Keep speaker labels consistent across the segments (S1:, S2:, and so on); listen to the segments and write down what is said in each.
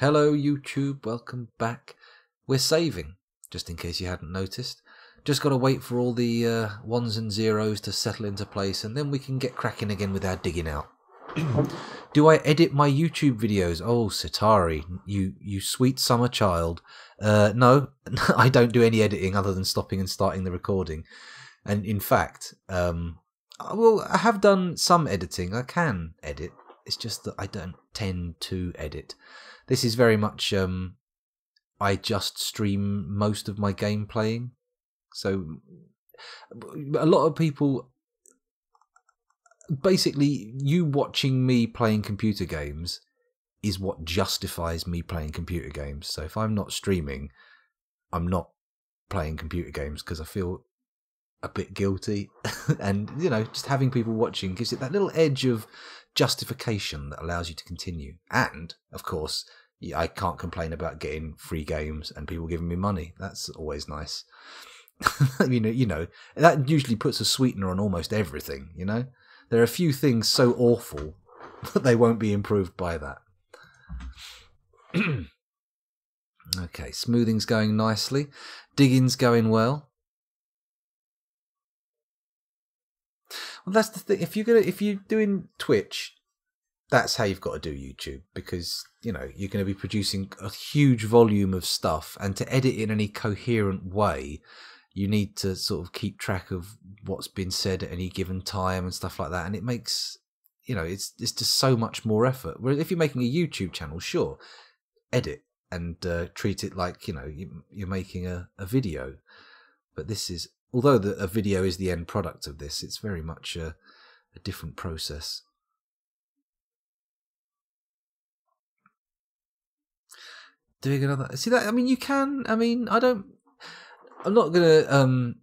S1: Hello, YouTube. Welcome back. We're saving, just in case you hadn't noticed. Just got to wait for all the uh, ones and zeros to settle into place, and then we can get cracking again with our digging out. Do I edit my YouTube videos? Oh, Sitari, you you sweet summer child. Uh, no, I don't do any editing other than stopping and starting the recording. And in fact, um, well, I have done some editing. I can edit. It's just that I don't tend to edit. This is very much um, I just stream most of my game playing. So a lot of people basically you watching me playing computer games is what justifies me playing computer games. So if I'm not streaming, I'm not playing computer games because I feel a bit guilty. and, you know, just having people watching gives it that little edge of justification that allows you to continue. And, of course, I can't complain about getting free games and people giving me money. That's always nice. you know, you know, that usually puts a sweetener on almost everything, you know? There are a few things so awful that they won't be improved by that. okay, smoothing's going nicely. Digging's going well. Well, that's the thing. If you're gonna, if you're doing Twitch, that's how you've got to do YouTube because you know you're going to be producing a huge volume of stuff, and to edit in any coherent way, you need to sort of keep track of what's been said at any given time and stuff like that. And it makes you know it's it's just so much more effort. Whereas if you're making a YouTube channel, sure, edit and uh, treat it like you know you, you're making a, a video, but this is although the, a video is the end product of this, it's very much a, a different process. Doing another, see that? I mean, you can. I mean, I don't. I'm not gonna um,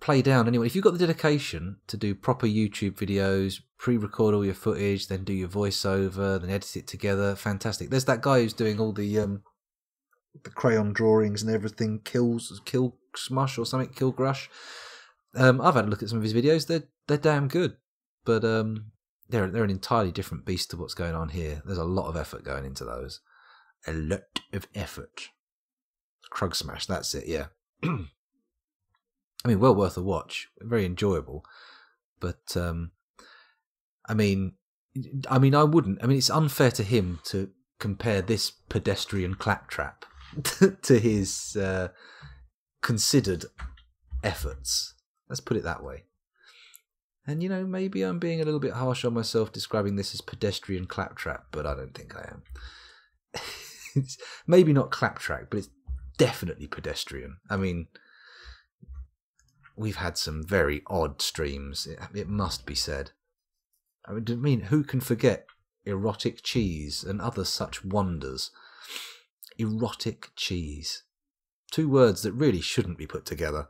S1: play down anyway. If you've got the dedication to do proper YouTube videos, pre-record all your footage, then do your voiceover, then edit it together, fantastic. There's that guy who's doing all the um, the crayon drawings and everything. Kills, kill smush or something. Kill grush. Um, I've had a look at some of his videos. They're they're damn good, but um, they're they're an entirely different beast to what's going on here. There's a lot of effort going into those. A lot of effort. Kruggsmash. That's it. Yeah. I mean, well worth a watch. Very enjoyable. But um, I mean, I mean, I wouldn't. I mean, it's unfair to him to compare this pedestrian claptrap to his uh, considered efforts. Let's put it that way. And you know, maybe I'm being a little bit harsh on myself describing this as pedestrian claptrap, but I don't think I am. it's maybe not claptrap, but it's definitely pedestrian. I mean, we've had some very odd streams. It, it must be said. I mean, who can forget erotic cheese and other such wonders? Erotic cheese. Two words that really shouldn't be put together.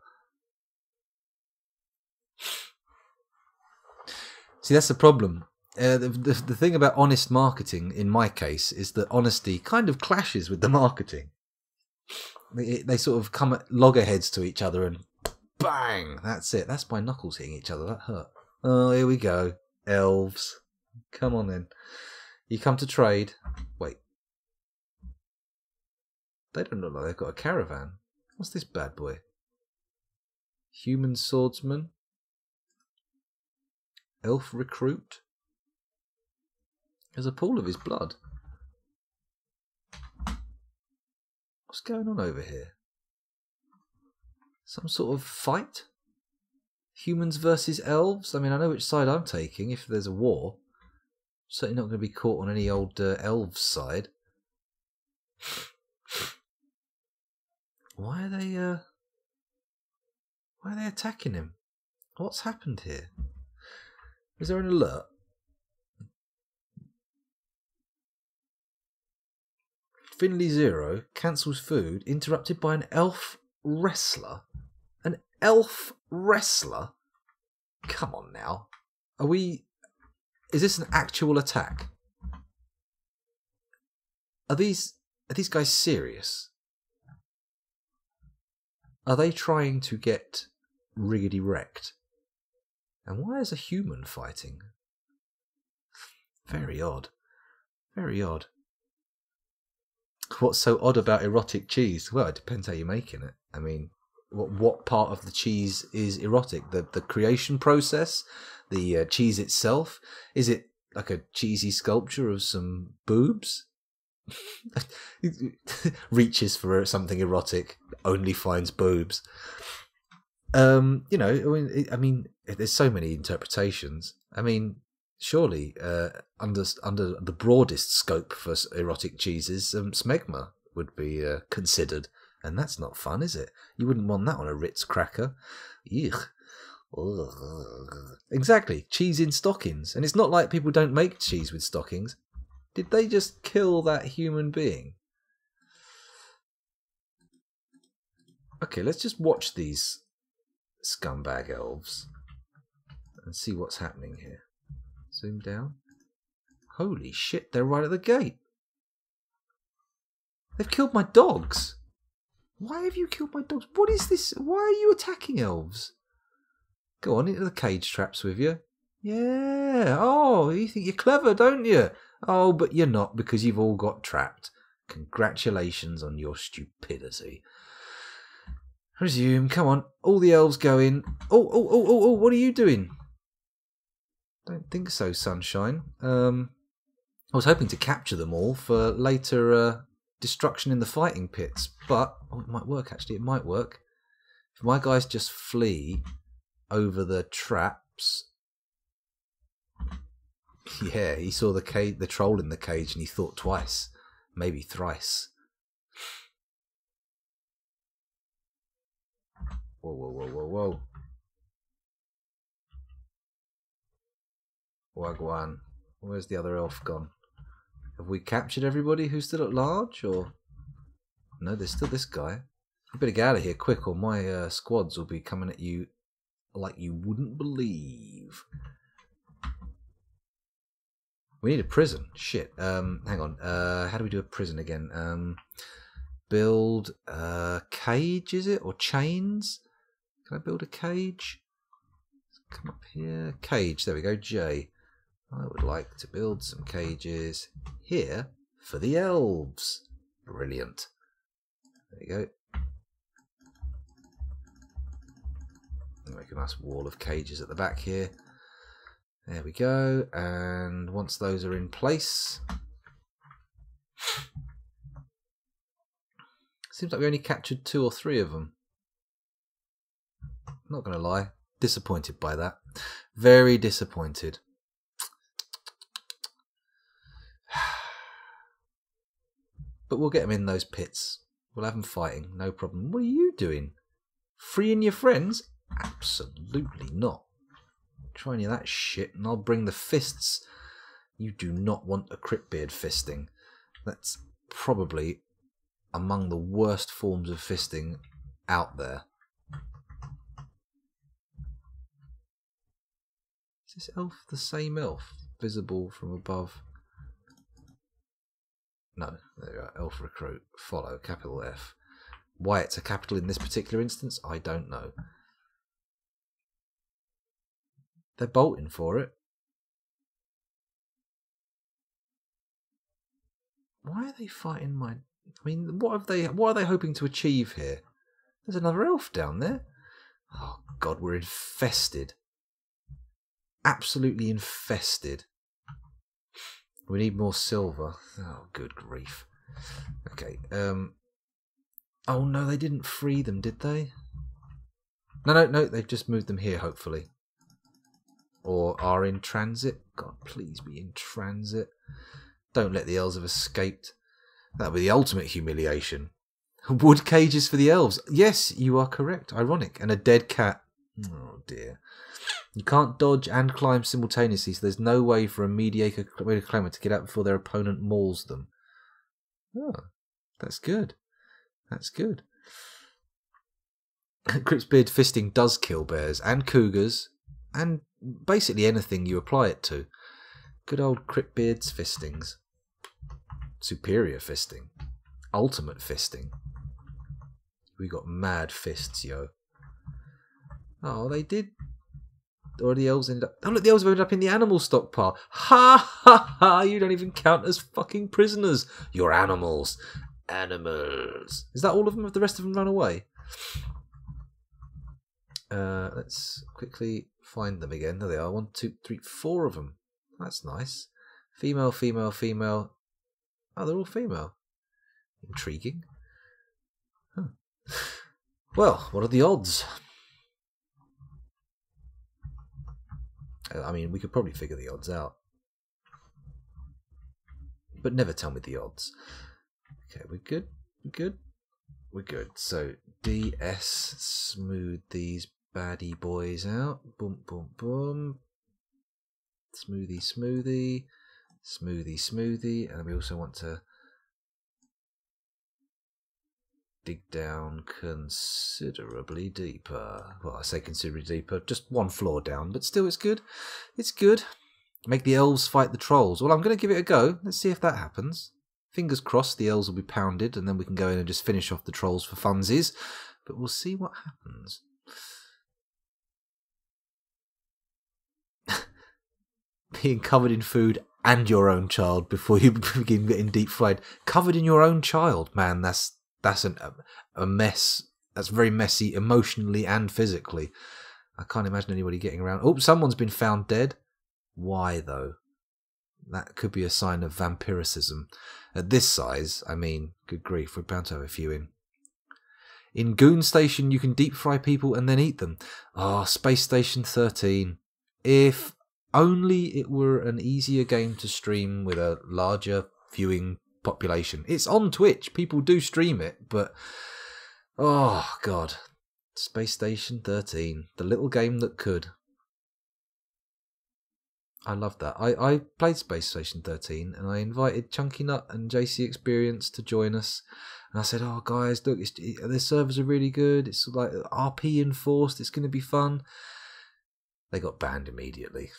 S1: See, that's the problem. Uh, the, the, the thing about honest marketing, in my case, is that honesty kind of clashes with the marketing. They, they sort of come at loggerheads to each other and bang, that's it. That's my knuckles hitting each other. That hurt. Oh, here we go. Elves. Come on then. You come to trade. Wait. They don't look like they've got a caravan. What's this bad boy? Human swordsman? Elf recruit? There's a pool of his blood. What's going on over here? Some sort of fight? Humans versus elves? I mean, I know which side I'm taking if there's a war. Certainly not going to be caught on any old uh, elves side. Why are they, uh... Why are they attacking him? What's happened here? Is there an alert? Finley Zero cancels food interrupted by an elf wrestler. An elf wrestler? Come on now. Are we. Is this an actual attack? Are these. Are these guys serious? Are they trying to get riggedy wrecked? And why is a human fighting? Very odd. Very odd. What's so odd about erotic cheese? Well, it depends how you're making it. I mean, what what part of the cheese is erotic? The the creation process, the uh, cheese itself. Is it like a cheesy sculpture of some boobs? Reaches for something erotic, only finds boobs. Um, you know, I mean, I mean, there's so many interpretations. I mean, surely uh, under under the broadest scope for erotic cheeses, um, smegma would be uh, considered, and that's not fun, is it? You wouldn't want that on a Ritz cracker. Ugh. Exactly, cheese in stockings, and it's not like people don't make cheese with stockings. Did they just kill that human being? Okay, let's just watch these scumbag elves and see what's happening here. Zoom down. Holy shit, they're right at the gate. They've killed my dogs. Why have you killed my dogs? What is this? Why are you attacking elves? Go on into the cage traps with you. Yeah. Oh, you think you're clever, don't you? Oh, but you're not because you've all got trapped. Congratulations on your stupidity. Resume. Come on. All the elves go in. Oh, oh, oh, oh, oh. What are you doing? Don't think so, Sunshine. Um, I was hoping to capture them all for later uh, destruction in the fighting pits, but oh, it might work. Actually, it might work. If my guys just flee over the traps, yeah, he saw the cage, the troll in the cage, and he thought twice, maybe thrice. Whoa, whoa, whoa, whoa, whoa. Wagwan. Where's the other elf gone? Have we captured everybody who's still at large, or no? There's still this guy. You better get out of here quick, or my uh, squads will be coming at you like you wouldn't believe. We need a prison. Shit. Um, hang on. Uh, how do we do a prison again? Um, build a cage, is it, or chains? Can I build a cage? Come up here. Cage. There we go. J. I would like to build some cages here for the elves. Brilliant. There you go. Make a nice wall of cages at the back here. There we go. And once those are in place, seems like we only captured two or three of them. Not going to lie, disappointed by that. Very disappointed. But we'll get them in those pits. We'll have them fighting, no problem. What are you doing? Freeing your friends? Absolutely not. Try any of that shit and I'll bring the fists. You do not want a Cryptbeard fisting. That's probably among the worst forms of fisting out there. Is this elf the same elf? Visible from above. No, there you are. Elf recruit. Follow. Capital F. Why it's a capital in this particular instance, I don't know. They're bolting for it. Why are they fighting my? I mean, what have they? What are they hoping to achieve here? There's another elf down there. Oh God, we're infested. Absolutely infested. We need more silver. Oh, good grief. Okay. Um. Oh no, they didn't free them, did they? No, no, no. They've just moved them here, hopefully. Or are in transit. God, please be in transit. Don't let the elves have escaped. That would be the ultimate humiliation. Wood cages for the elves. Yes, you are correct. Ironic. And a dead cat. Oh dear. You can't dodge and climb simultaneously, so there's no way for a mediocre climber to get out before their opponent mauls them. Oh, that's good. That's good. Cryptbeard fisting does kill bears and cougars and basically anything you apply it to. Good old Cryptbeard's fistings. Superior fisting. Ultimate fisting. We got mad fists, yo. Oh, they did or the elves ended up. Oh, look, the elves have ended up in the animal stockpile. Ha ha ha! You don't even count as fucking prisoners. You're animals. Animals. Is that all of them? Have the rest of them run away? Uh, let's quickly find them again. There they are. One, two, three, four of them. That's nice. Female, female, female. Oh, they're all female. Intriguing. Huh. Well, what are the odds? I mean, we could probably figure the odds out. But never tell me the odds. Okay, we're good. We're good. We're good. So, DS, smooth these baddie boys out. Boom, boom, boom. Smoothie, smoothie. Smoothie, smoothie. And we also want to dig down considerably deeper. Well, I say considerably deeper, just one floor down, but still it's good. It's good. Make the elves fight the trolls. Well, I'm going to give it a go. Let's see if that happens. Fingers crossed the elves will be pounded and then we can go in and just finish off the trolls for funsies. But we'll see what happens. Being covered in food and your own child before you begin getting deep fried. Covered in your own child, man, that's that's an, a mess. That's very messy emotionally and physically. I can't imagine anybody getting around. Oh, someone's been found dead. Why though? That could be a sign of vampiricism. At this size, I mean, good grief, we're bound to have a few in. In Goonstation, you can deep fry people and then eat them. Ah, oh, Space Station 13. If only it were an easier game to stream with a larger viewing population. It's on Twitch. People do stream it, but oh god. Space Station 13, the little game that could. I love that. I, I played Space Station 13 and I invited Chunky Nut and JC Experience to join us. And I said, Oh, guys, look, it's, the servers are really good. It's like RP enforced. It's going to be fun. They got banned immediately.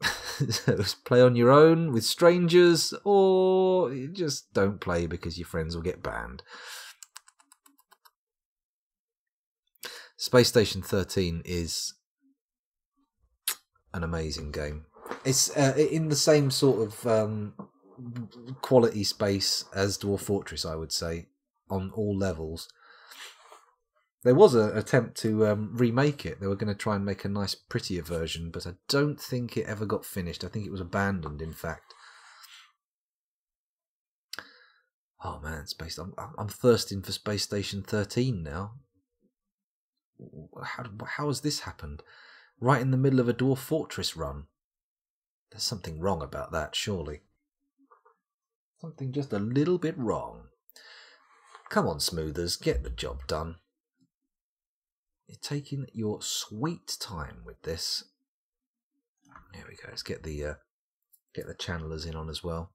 S1: play on your own with strangers, or just don't play because your friends will get banned. Space Station 13 is an amazing game. It's uh, in the same sort of um, quality space as Dwarf Fortress, I would say, on all levels. There was an attempt to um, remake it. They were going to try and make a nice, prettier version, but I don't think it ever got finished. I think it was abandoned, in fact. Oh man, space! I'm I'm thirsting for Space Station 13 now. How how has this happened? Right in the middle of a Dwarf Fortress run. There's something wrong about that, surely. Something just a little bit wrong. Come on, smoothers, get the job done. You're taking your sweet time with this. There we go. Let's get the uh, get the channelers in on as well.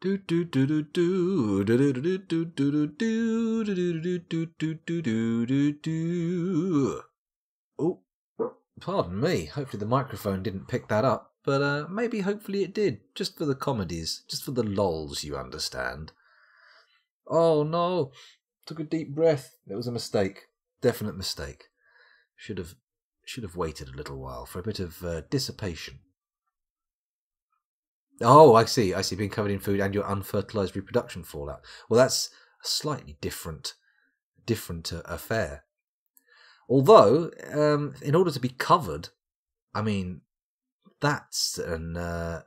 S1: Do do do do do do do do do do do do do do do do do do do Oh, pardon me. Hopefully the microphone didn't pick that up, but uh, maybe hopefully it did, just for the comedies, just for the lols, you understand. Oh no, Took a deep breath. It was a mistake. Definite mistake. Should have should have waited a little while for a bit of uh, dissipation. Oh, I see. I see. Being covered in food and your unfertilized reproduction fallout. Well, that's a slightly different, different uh, affair. Although, um, in order to be covered, I mean, that's an uh,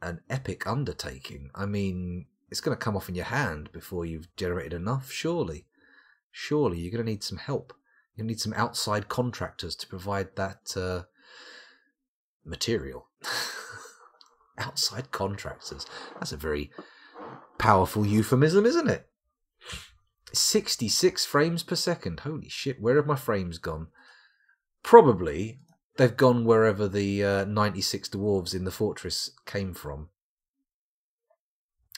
S1: an epic undertaking. I mean, it's going to come off in your hand before you've generated enough, surely. Surely you're going to need some help. you need some outside contractors to provide that uh, material. outside contractors. That's a very powerful euphemism, isn't it? 66 frames per second. Holy shit, where have my frames gone? Probably they've gone wherever the uh, 96 dwarves in the fortress came from.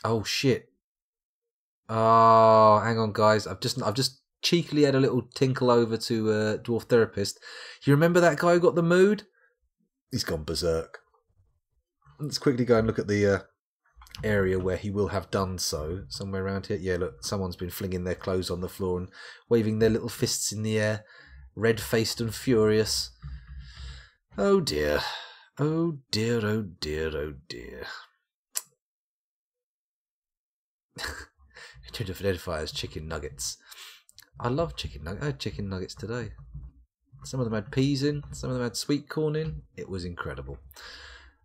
S1: Oh shit. Oh, hang on, guys. I've just I've just cheekily had a little tinkle over to uh, Dwarf Therapist. You remember that guy who got the mood? He's gone berserk. Let's quickly go and look at the uh, area where he will have done so. Somewhere around here. Yeah, look, someone's been flinging their clothes on the floor and waving their little fists in the air, red faced and furious. Oh dear. Oh dear, oh dear, oh dear. To identify as chicken nuggets. I love chicken nuggets. I had chicken nuggets today. Some of them had peas in, some of them had sweet corn in. It was incredible.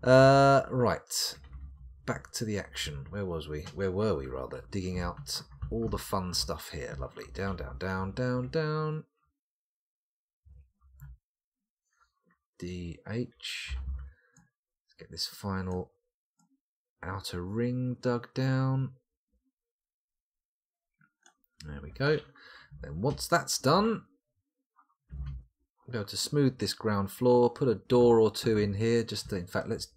S1: Uh, right. Back to the action. Where was we? Where were we, rather? Digging out all the fun stuff here. Lovely. Down, down, down, down, down. DH. Let's get this final outer ring dug down. There we go. Then once that's done, be able to smooth this ground floor, put a door or two in here. Just to, in fact, let's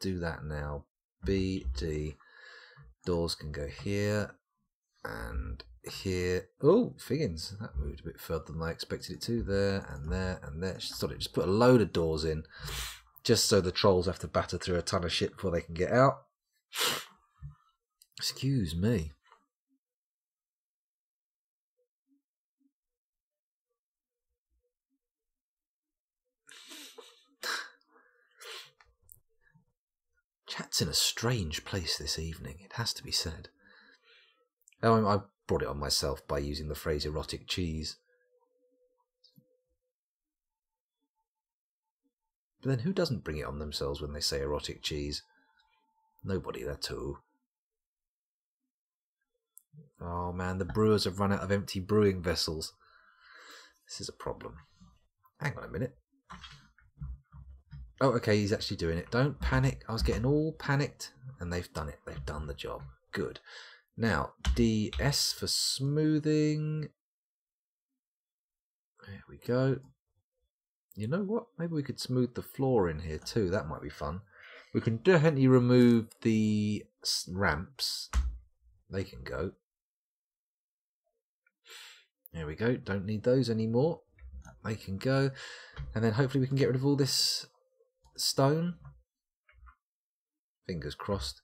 S1: do that now. B, D. Doors can go here and here. Oh, Figgins, that moved a bit further than I expected it to. There and there and there. Sorry, just put a load of doors in, just so the trolls have to batter through a ton of shit before they can get out. Excuse me. Chat's in a strange place this evening, it has to be said. Oh, I brought it on myself by using the phrase erotic cheese. But then who doesn't bring it on themselves when they say erotic cheese? Nobody, that's who. Oh man, the brewers have run out of empty brewing vessels. This is a problem. Hang on a minute. Oh, okay, he's actually doing it. Don't panic. I was getting all panicked, and they've done it. They've done the job. Good. Now, DS for smoothing. There we go. You know what? Maybe we could smooth the floor in here too. That might be fun. We can definitely remove the ramps. They can go. There we go. Don't need those anymore. They can go. And then hopefully we can get rid of all this stone. Fingers crossed.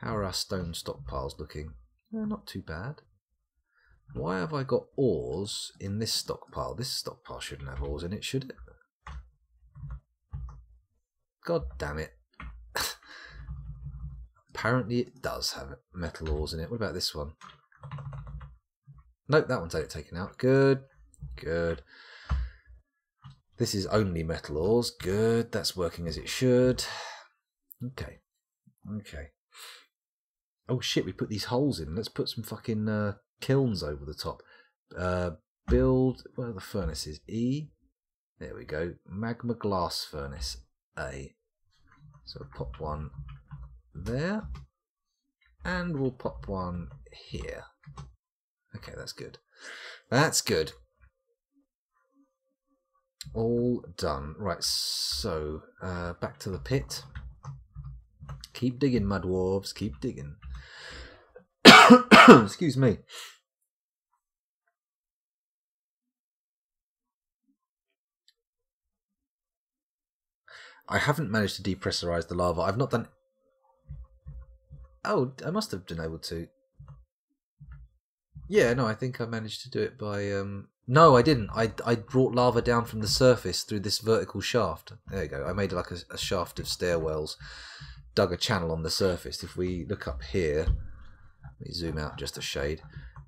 S1: How are our stone stockpiles looking? Eh, not too bad. Why have I got ores in this stockpile? This stockpile shouldn't have ores in it, should it? God damn it. Apparently it does have metal ores in it. What about this one? Nope, that one's taken out. Good. Good. This is only metal ores. Good. That's working as it should. Okay. Okay. Oh shit, we put these holes in. Let's put some fucking uh, kilns over the top. Uh, build. Where are the furnaces? E. There we go. Magma glass furnace. A. So pop one there. And we'll pop one here. Okay, that's good. That's good. All done. Right, so uh, back to the pit. Keep digging, mud dwarves. Keep digging. Excuse me. I haven't managed to depressurize the lava. I've not done. Oh, I must have been able to. Yeah, no, I think I managed to do it by um, no, I didn't. I, I brought lava down from the surface through this vertical shaft. There you go. I made like a, a shaft of stairwells, dug a channel on the surface. If we look up here, let me zoom out just a shade.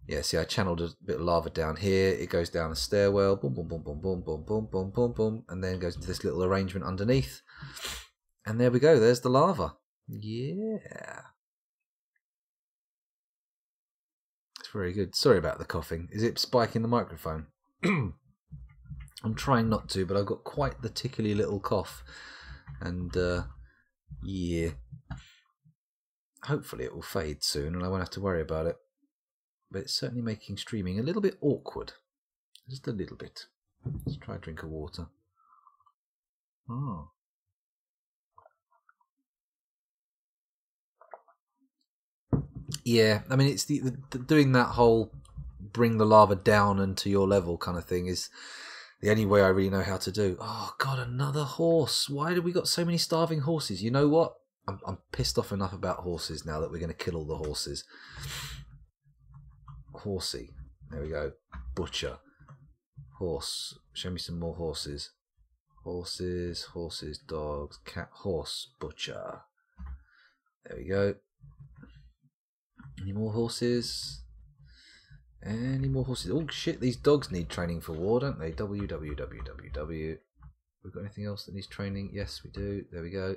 S1: Yeah, see, I channeled a bit of lava down here. It goes down a stairwell, boom, boom, boom, boom, boom, boom, boom, boom, boom, boom, and then goes into this little arrangement underneath. And there we go. There's the lava. Yeah. Very good. Sorry about the coughing. Is it spiking the microphone? I'm trying not to, but I've got quite the tickly little cough. And, uh, yeah. Hopefully it will fade soon and I won't have to worry about it. But it's certainly making streaming a little bit awkward. Just a little bit. Let's try a drink of water. Oh. Yeah, I mean, it's the, the, doing that whole bring the lava down and to your level kind of thing is the only way I really know how to do. Oh god, another horse! Why do we got so many starving horses? You know what? I'm I'm pissed off enough about horses now that we're going to kill all the horses. Horsey, there we go. Butcher, horse. Show me some more horses. Horses, horses, dogs, cat, horse, butcher. There we go. Any more horses? Any more horses? Oh shit, these dogs need training for war, don't they? www. We've got anything else that needs training? Yes, we do. There we go.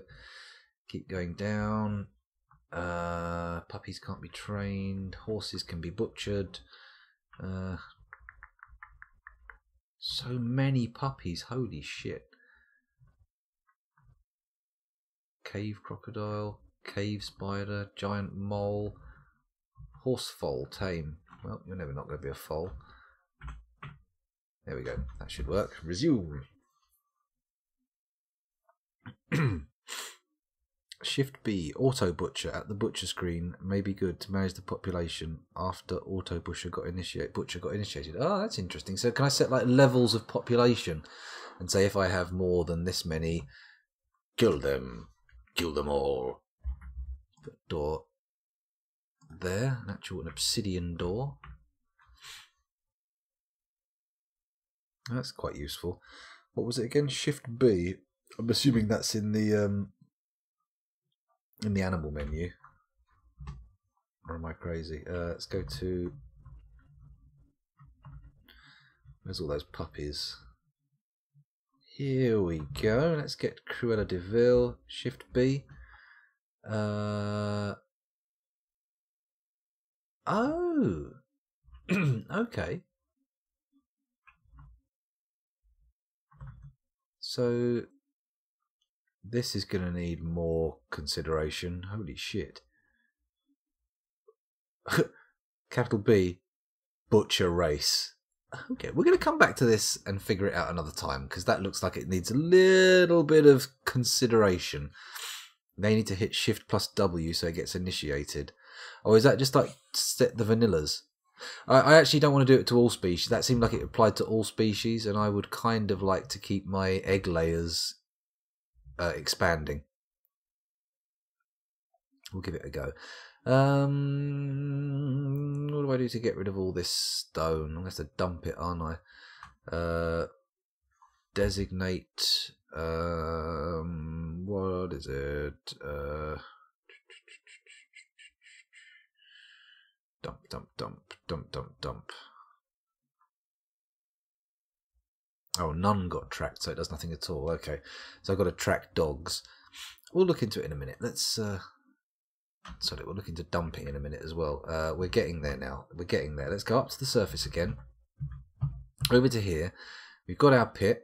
S1: Keep going down. Uh, puppies can't be trained. Horses can be butchered. Uh, so many puppies. Holy shit. Cave crocodile. Cave spider. Giant mole. Horse foal. Tame. Well, you're never not going to be a foal. There we go. That should work. Resume. Shift B, Auto Butcher at the butcher screen may be good to manage the population after Auto Butcher got initiated. Butcher got initiated. Oh, that's interesting. So can I set like levels of population and say if I have more than this many, kill them, kill them all. Put door there, an actual an obsidian door. That's quite useful. What was it again? Shift B. I'm assuming that's in the um, in the animal menu. Or am I crazy? Uh, let's go to. Where's all those puppies? Here we go. Let's get Cruella de Vil. Shift B. Uh. Oh. okay. So this is going to need more consideration. Holy shit. Capital B, Butcher Race. Okay, we're going to come back to this and figure it out another time because that looks like it needs a little bit of consideration. They need to hit Shift plus W so it gets initiated. Or is that just like set the vanillas? I, I actually don't want to do it to all species. That seemed like it applied to all species, and I would kind of like to keep my egg layers uh, expanding. We'll give it a go. Um, what do I do to get rid of all this stone? I'm going to have to dump it, aren't I? Uh, designate. Um, what is it? Uh, dump, dump, dump, dump, dump, dump. Oh, none got tracked, so it does nothing at all. Okay, so I've got to track dogs. We'll look into it in a minute. Let's. Uh, sorry, we'll look into dumping in a minute as well. Uh, we're getting there now. We're getting there. Let's go up to the surface again. Over to here. We've got our pit.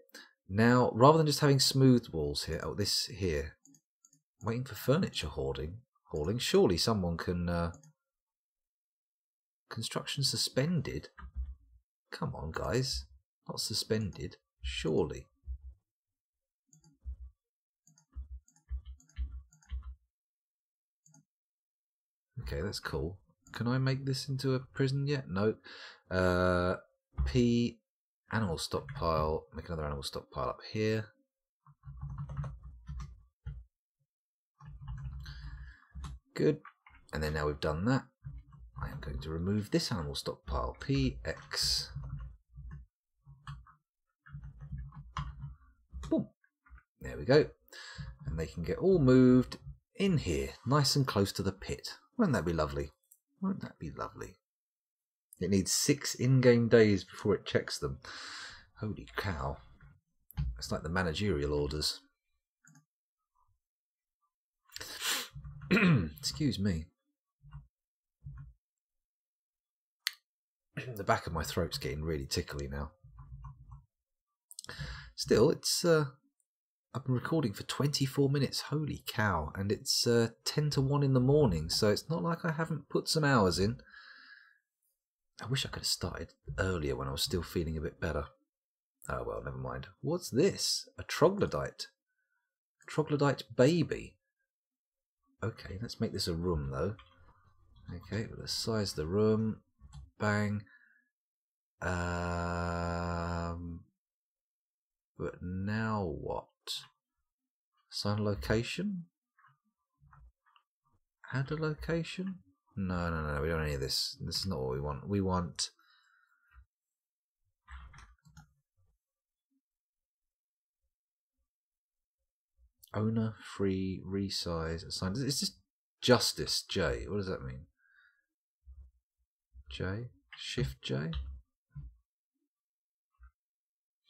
S1: Now, rather than just having smooth walls here, oh, this here. Waiting for furniture hoarding. Hauling. Surely someone can. Uh, construction suspended. Come on, guys. Not suspended. Surely. Okay, that's cool. Can I make this into a prison yet? No. Uh, P animal stockpile. Make another animal stockpile up here. Good. And then now we've done that, I am going to remove this animal stockpile. PX Boom. There we go. And they can get all moved in here, nice and close to the pit. Won't that be lovely? Won't that be lovely? It needs six in-game days before it checks them. Holy cow. It's like the managerial orders. Excuse me. the back of my throat's getting really tickly now. Still, it's uh, I've been recording for 24 minutes. Holy cow! And it's uh, 10 to 1 in the morning, so it's not like I haven't put some hours in. I wish I could have started earlier when I was still feeling a bit better. Oh well, never mind. What's this? A troglodyte. Troglodyte baby. Okay, let's make this a room though. Okay, let's size the room. Bang. Um, but now what? Assign location? Add a location? No, no, no, we don't need this. This is not what we want. We want... Owner free resize assigned. Is this justice J? What does that mean? J. Shift J.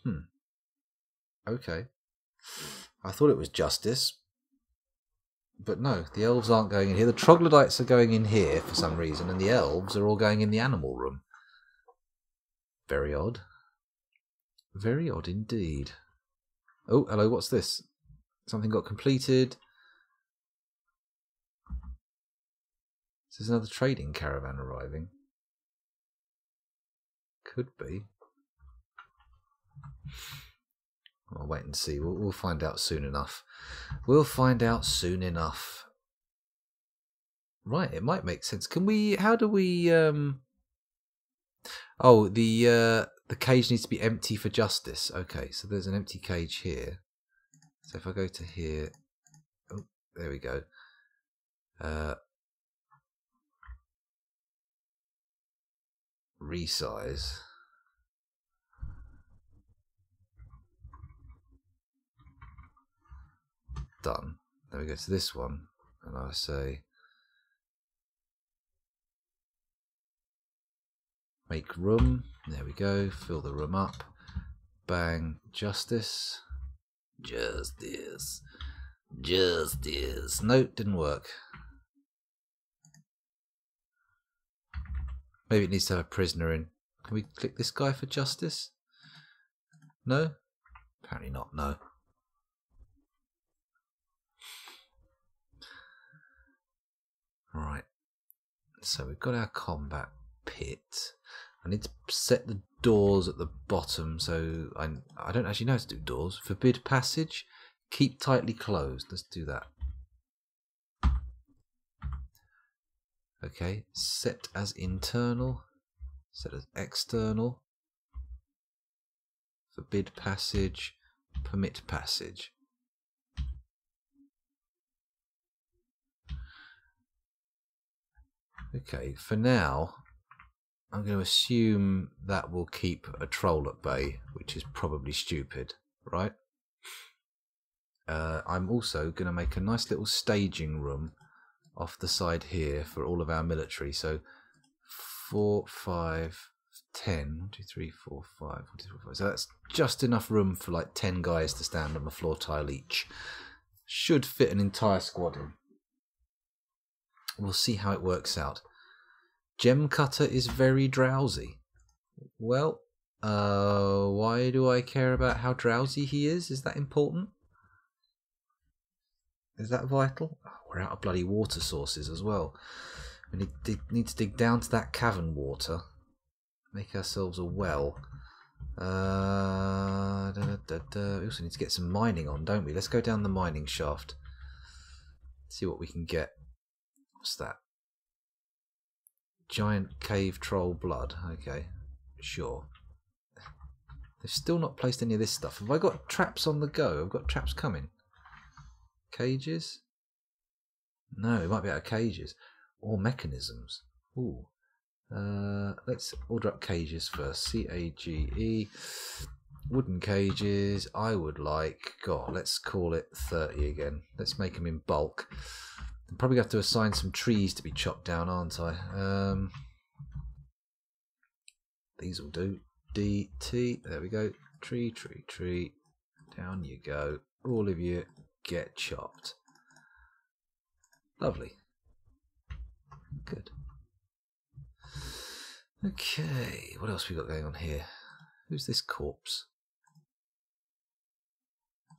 S1: Hmm. Okay. I thought it was justice. But no, the elves aren't going in here. The troglodytes are going in here for some reason, and the elves are all going in the animal room. Very odd. Very odd indeed. Oh, hello, what's this? Something got completed. There's another trading caravan arriving. Could be. I'll wait and see. We'll, we'll find out soon enough. We'll find out soon enough. Right, it might make sense. Can we? How do we? um Oh, the uh the cage needs to be empty for justice. Okay, so there's an empty cage here. So if I go to here, oh, there we go. Uh, resize. Done. Then we go to this one, and I say make room. There we go. Fill the room up. Bang. Justice. Justice. Justice. No, didn't work. Maybe it needs to have a prisoner in. Can we click this guy for justice? No? Apparently not, no. Right. So we've got our combat pit. I need to set the doors at the bottom so I, I don't actually know how to do doors. Forbid passage. Keep tightly closed. Let's do that. Okay, set as internal, set as external, forbid passage, permit passage. Okay, for now, I'm going to assume that will keep a troll at bay, which is probably stupid, right? Uh, I'm also going to make a nice little staging room off the side here for all of our military. So four, five, ten. One, two, three, four, five. One, two, four, five. So that's just enough room for like ten guys to stand on the floor tile each. Should fit an entire squad in. We'll see how it works out. Gem Cutter is very drowsy. Well, uh, why do I care about how drowsy he is? Is that important? Is that vital? We're out of bloody water sources as well. We need, dig, need to dig down to that cavern water. Make ourselves a well. Uh, da, da, da, we also need to get some mining on, don't we? Let's go down the mining shaft. See what we can get. What's that? Giant cave troll blood. Okay, sure. They've still not placed any of this stuff. Have I got traps on the go? I've got traps coming. Cages? No, it might be out of cages. Or mechanisms. Ooh. Uh, let's order up cages first. C A G E. Wooden cages. I would like. God, let's call it 30 again. Let's make them in bulk. I'm probably have to assign some trees to be chopped down, aren't I? Um, these will do. D T. There we go. Tree, tree, tree. Down you go. All of you get chopped. Lovely. Good. Okay, what else we got going on here? Who's this corpse?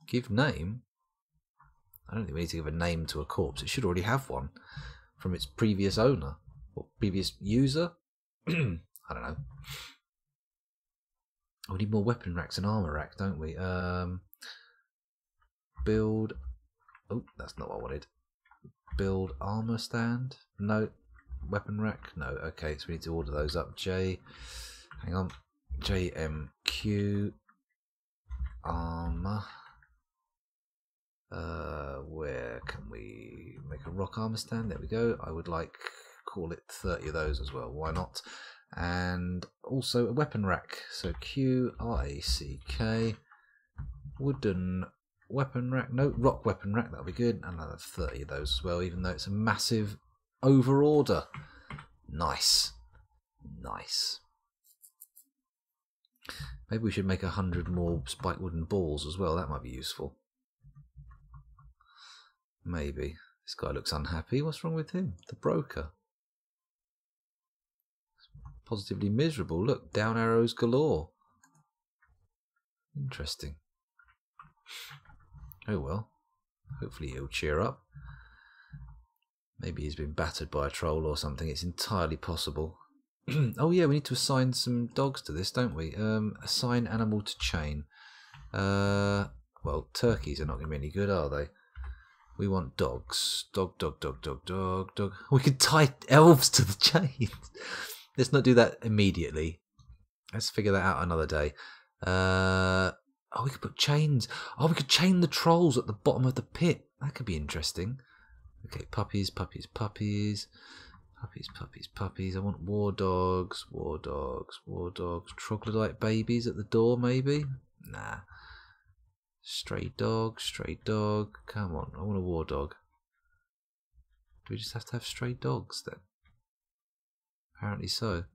S1: Give name? I don't think we need to give a name to a corpse. It should already have one from its previous owner or previous user. I don't know. We need more weapon racks and armor racks, don't we? Um, build. Oh, that's not what I wanted. Build armor stand. No. Weapon rack. No. Okay, so we need to order those up. J. Hang on. JMQ armor. Uh, where can we make a rock armor stand? There we go. I would like call it 30 of those as well. Why not? And also a weapon rack. So Q R A C K wooden weapon rack. No, rock weapon rack. That'll be good. And another 30 of those as well, even though it's a massive over order. Nice. Nice. Maybe we should make a hundred more spike wooden balls as well. That might be useful. Maybe. This guy looks unhappy. What's wrong with him? The broker. Positively miserable. Look, down arrows galore. Interesting. Oh well. Hopefully he'll cheer up. Maybe he's been battered by a troll or something. It's entirely possible. oh yeah, we need to assign some dogs to this, don't we? Um, assign animal to chain. Uh, well, turkeys are not going to be any good, are they? We want dogs. Dog, dog, dog, dog, dog, dog. We could tie elves to the chain. Let's not do that immediately. Let's figure that out another day. Uh, oh, we could put chains. Oh, we could chain the trolls at the bottom of the pit. That could be interesting. Okay, puppies, puppies, puppies. Puppies, puppies, puppies. I want war dogs, war dogs, war dogs. Troglodyte babies at the door, maybe? Nah. Stray dog, stray dog. Come on, I want a war dog. Do we just have to have stray dogs then? Apparently so.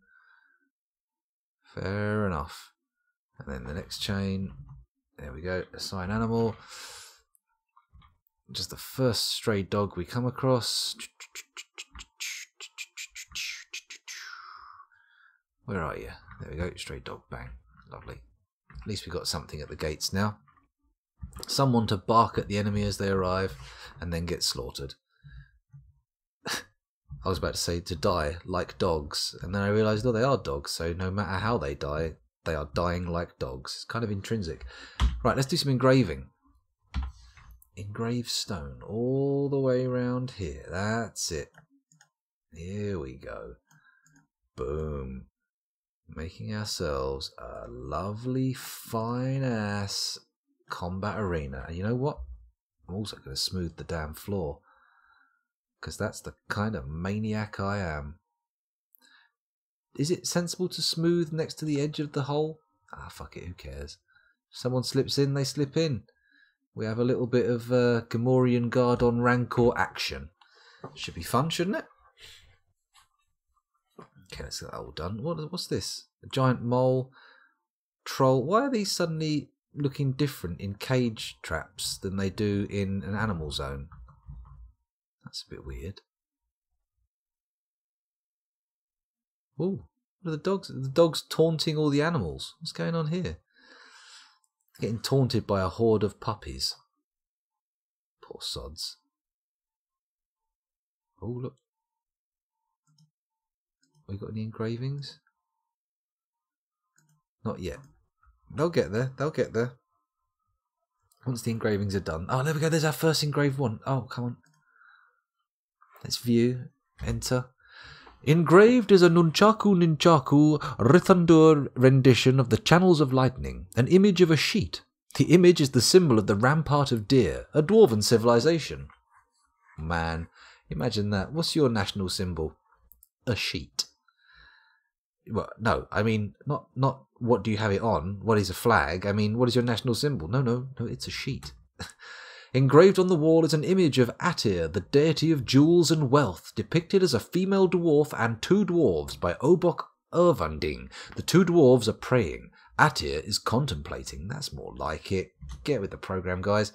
S1: Fair enough. And then the next chain. There we go. Assign animal. Just the first stray dog we come across. Where are you? There we go. Stray dog. Bang. Lovely. At least we got something at the gates now. Someone to bark at the enemy as they arrive and then get slaughtered. I was about to say to die like dogs, and then I realised, oh, they are dogs, so no matter how they die, they are dying like dogs. It's kind of intrinsic. Right, let's do some engraving. Engrave stone all the way around here. That's it. Here we go. Boom. Making ourselves a lovely, fine ass combat arena. And you know what? I'm also going to smooth the damn floor. Because that's the kind of maniac I am. Is it sensible to smooth next to the edge of the hole? Ah, fuck it, who cares? If someone slips in, they slip in. We have a little bit of uh, Guard on Rancor action. Should be fun, shouldn't it? Okay, let's get that all done. What, what's this? A giant mole? Troll? Why are these suddenly looking different in cage traps than they do in an animal zone? That's a bit weird. Oh, what are the dogs? The dogs taunting all the animals. What's going on here? Getting taunted by a horde of puppies. Poor sods. Oh, look. We got any engravings? Not yet. They'll get there. They'll get there. Once the engravings are done. Oh, there we go. There's our first engraved one. Oh, come on. Let's view. Enter. Engraved is a Nunchaku Nunchaku Rithandur rendition of the Channels of Lightning, an image of a sheet. The image is the symbol of the Rampart of Deer, a dwarven civilization. Man, imagine that. What's your national symbol? A sheet. Well, no, I mean not not what do you have it on? What is a flag? I mean, what is your national symbol? No, no, no, it's a sheet. Engraved on the wall is an image of Atir, the deity of jewels and wealth, depicted as a female dwarf and two dwarves by Obok Irvanding. The two dwarves are praying. Atir is contemplating. That's more like it. Get with the program, guys.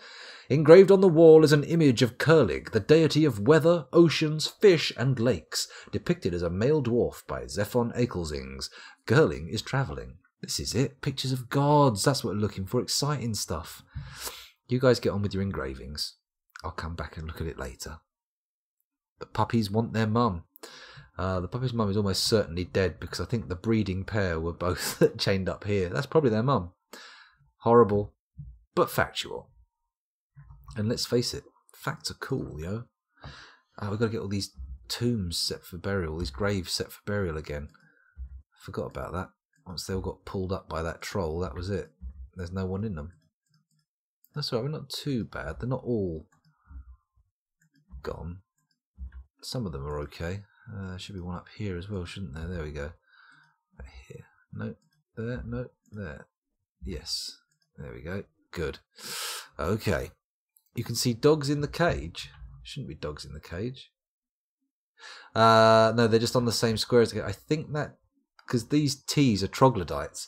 S1: Engraved on the wall is an image of Kurlig, the deity of weather, oceans, fish, and lakes, depicted as a male dwarf by Zephon Akelzings. Gerling is travelling. This is it. Pictures of gods. That's what we're looking for. Exciting stuff. You guys get on with your engravings. I'll come back and look at it later. The puppies want their mum. Uh, the puppy's mum is almost certainly dead because I think the breeding pair were both chained up here. That's probably their mum. Horrible, but factual. And let's face it, facts are cool, yo. Uh, we've got to get all these tombs set for burial, these graves set for burial again. I forgot about that. Once they all got pulled up by that troll, that was it. There's no one in them. That's right, we're not too bad. They're not all gone. Some of them are okay. Uh, should be one up here as well, shouldn't there? There we go. Right here. No, there, no, there. Yes. There we go. Good. Okay. You can see dogs in the cage. Shouldn't be dogs in the cage. Uh, no, they're just on the same square as I think that because these T's are troglodytes.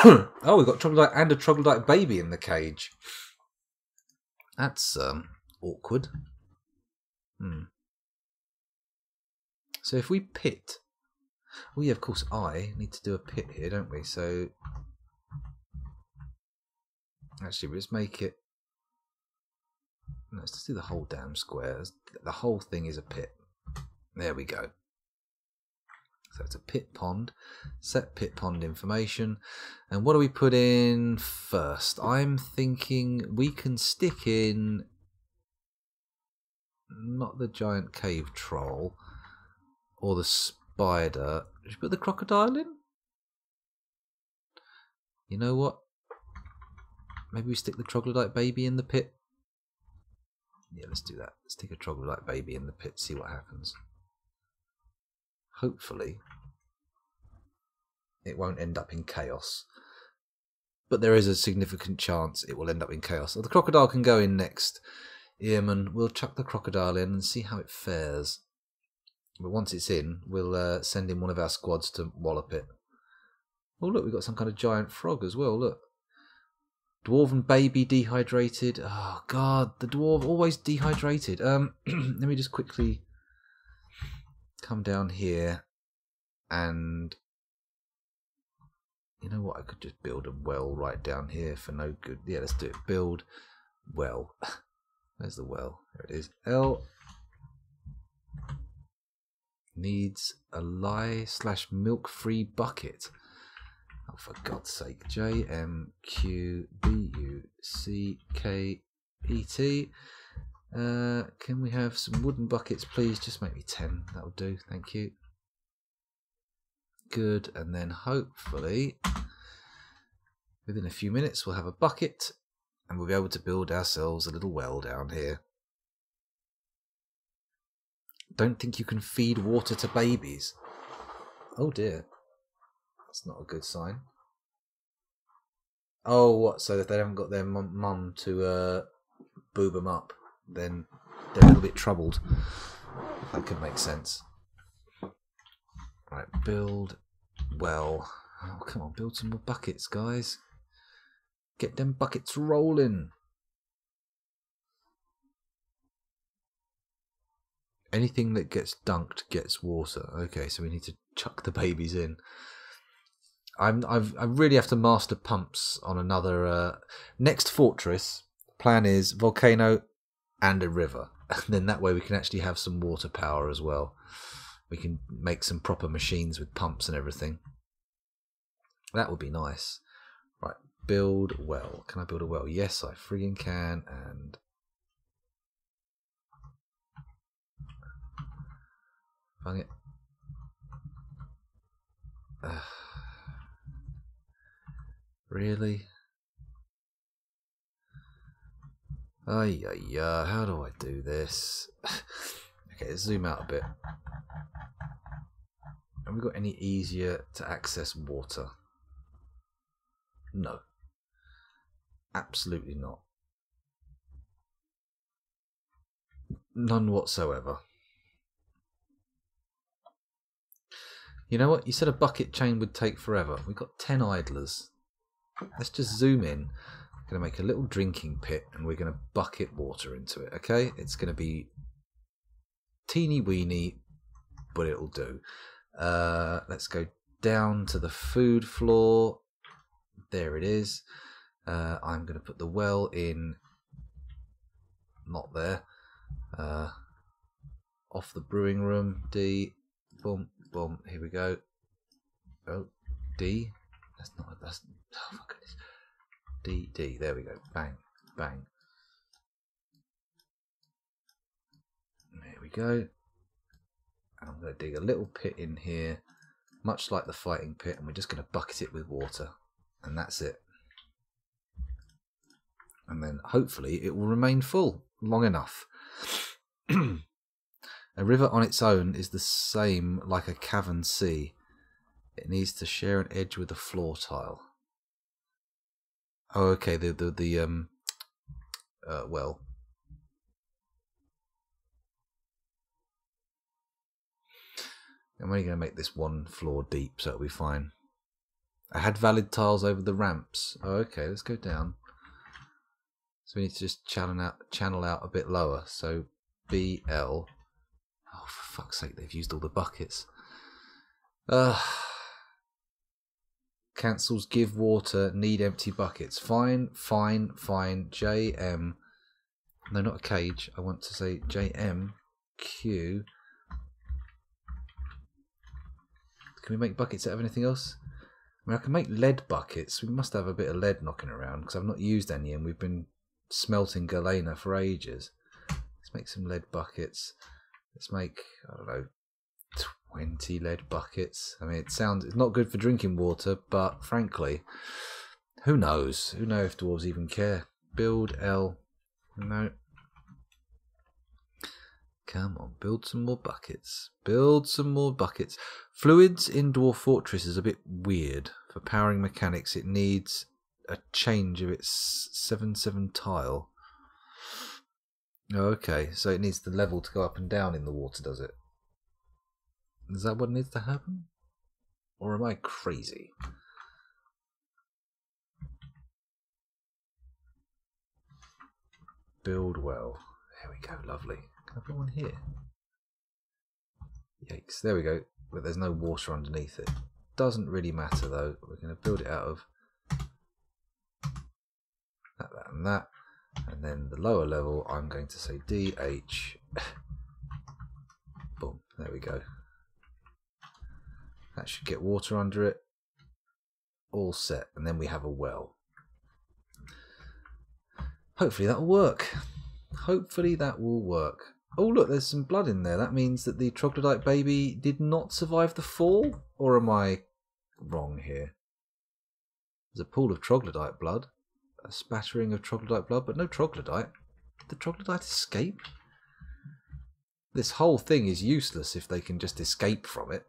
S1: oh, we've got troglodyte and a troglodyte baby in the cage. That's um, awkward. Hmm. So if we pit, oh yeah, of course I need to do a pit here, don't we? So actually, let's make it. Let's just do the whole damn square. The whole thing is a pit. There we go. So it's a pit pond. Set pit pond information. And what do we put in first? I'm thinking we can stick in not the giant cave troll or the spider. Should we put the crocodile in? You know what? Maybe we stick the troglodyte baby in the pit. Yeah, let's do that. Let's stick a troglodyte baby in the pit, see what happens. Hopefully, it won't end up in chaos. But there is a significant chance it will end up in chaos. So the crocodile can go in next. Earman, we'll chuck the crocodile in and see how it fares. But once it's in, we'll uh, send in one of our squads to wallop it. Oh, look, we've got some kind of giant frog as well. Look. Dwarven baby dehydrated. Oh, God, the dwarf always dehydrated. Um, Let me just quickly come down here and you know what? I could just build a well right down here for no good. Yeah, let's do it. Build well. Where's the well? There it is. L needs a lye slash milk free bucket. Oh, for God's sake. J M Q B U C K E T. Uh, can we have some wooden buckets, please? Just make me 10. That'll do. Thank you. Good. And then hopefully, within a few minutes, we'll have a bucket and we'll be able to build ourselves a little well down here. Don't think you can feed water to babies. Oh dear. That's not a good sign. Oh, what? So that they haven't got their mum to uh, boob them up, then they're a little bit troubled. That could make sense. Right, build well. Oh, come on, build some more buckets, guys. Get them buckets rolling. Anything that gets dunked gets water. Okay, so we need to chuck the babies in. I'm I've I really have to master pumps on another uh, next fortress. Plan is volcano and a river. And then that way we can actually have some water power as well. We can make some proper machines with pumps and everything. That would be nice. Right, build well. Can I build a well? Yes, I frigging can. And Fang it. Really? Ay, ay, ay, how do I do this? okay, let's zoom out a bit. Have we got any easier to access water? No. Absolutely not. None whatsoever. You know what? You said a bucket chain would take forever. We've got 10 idlers. Let's just zoom in. Going to make a little drinking pit and we're going to bucket water into it, okay? It's going to be teeny weeny, but it'll do. Uh, let's go down to the food floor. There it is. Uh, I'm going to put the well in, not there, uh, off the brewing room. D, boom, boom. Here we go. Oh, D. That's not. That's. Oh my goodness. D D. There we go. Bang, bang. There we go. And I'm going to dig a little pit in here, much like the fighting pit, and we're just going to bucket it with water, and that's it. And then hopefully it will remain full long enough. A river on its own is the same like a cavern sea. It needs to share an edge with a floor tile. Oh, okay. The the the um. Uh, well. I'm only going to make this one floor deep, so it'll be fine. I had valid tiles over the ramps. Oh, okay, let's go down. So we need to just channel out, channel out a bit lower. So BL. Oh, for fuck's sake, they've used all the buckets. Uh, cancels give water, need empty buckets. Fine, fine, fine. JM. No, not a cage. I want to say JM. Q. Can we make buckets out of anything else? I mean, I can make lead buckets. We must have a bit of lead knocking around because I've not used any and we've been smelting galena for ages. Let's make some lead buckets. Let's make, I don't know, 20 lead buckets. I mean, it sounds, it's not good for drinking water, but frankly, who knows? Who knows if dwarves even care? Build L. No. Come on, build some more buckets. Build some more buckets. Fluids in Dwarf Fortress is a bit weird. For powering mechanics, it needs a change of its 7-7 tile. Okay, so it needs the level to go up and down in the water, does it? Is that what needs to happen? Or am I crazy? Build well. There we go, lovely. Can I put one here? Yikes, there we go. But there's no water underneath it. Doesn't really matter though. We're going to build it out of that, that and that. And then the lower level, I'm going to say DH. Boom, there we go. That should get water under it. All set. And then we have a well. Hopefully that will work. Hopefully that will work. Oh look, there's some blood in there. That means that the troglodyte baby did not survive the fall? Or am I wrong here? There's a pool of troglodyte blood. A spattering of troglodyte blood, but no troglodyte. Did the troglodyte escape? This whole thing is useless if they can just escape from it.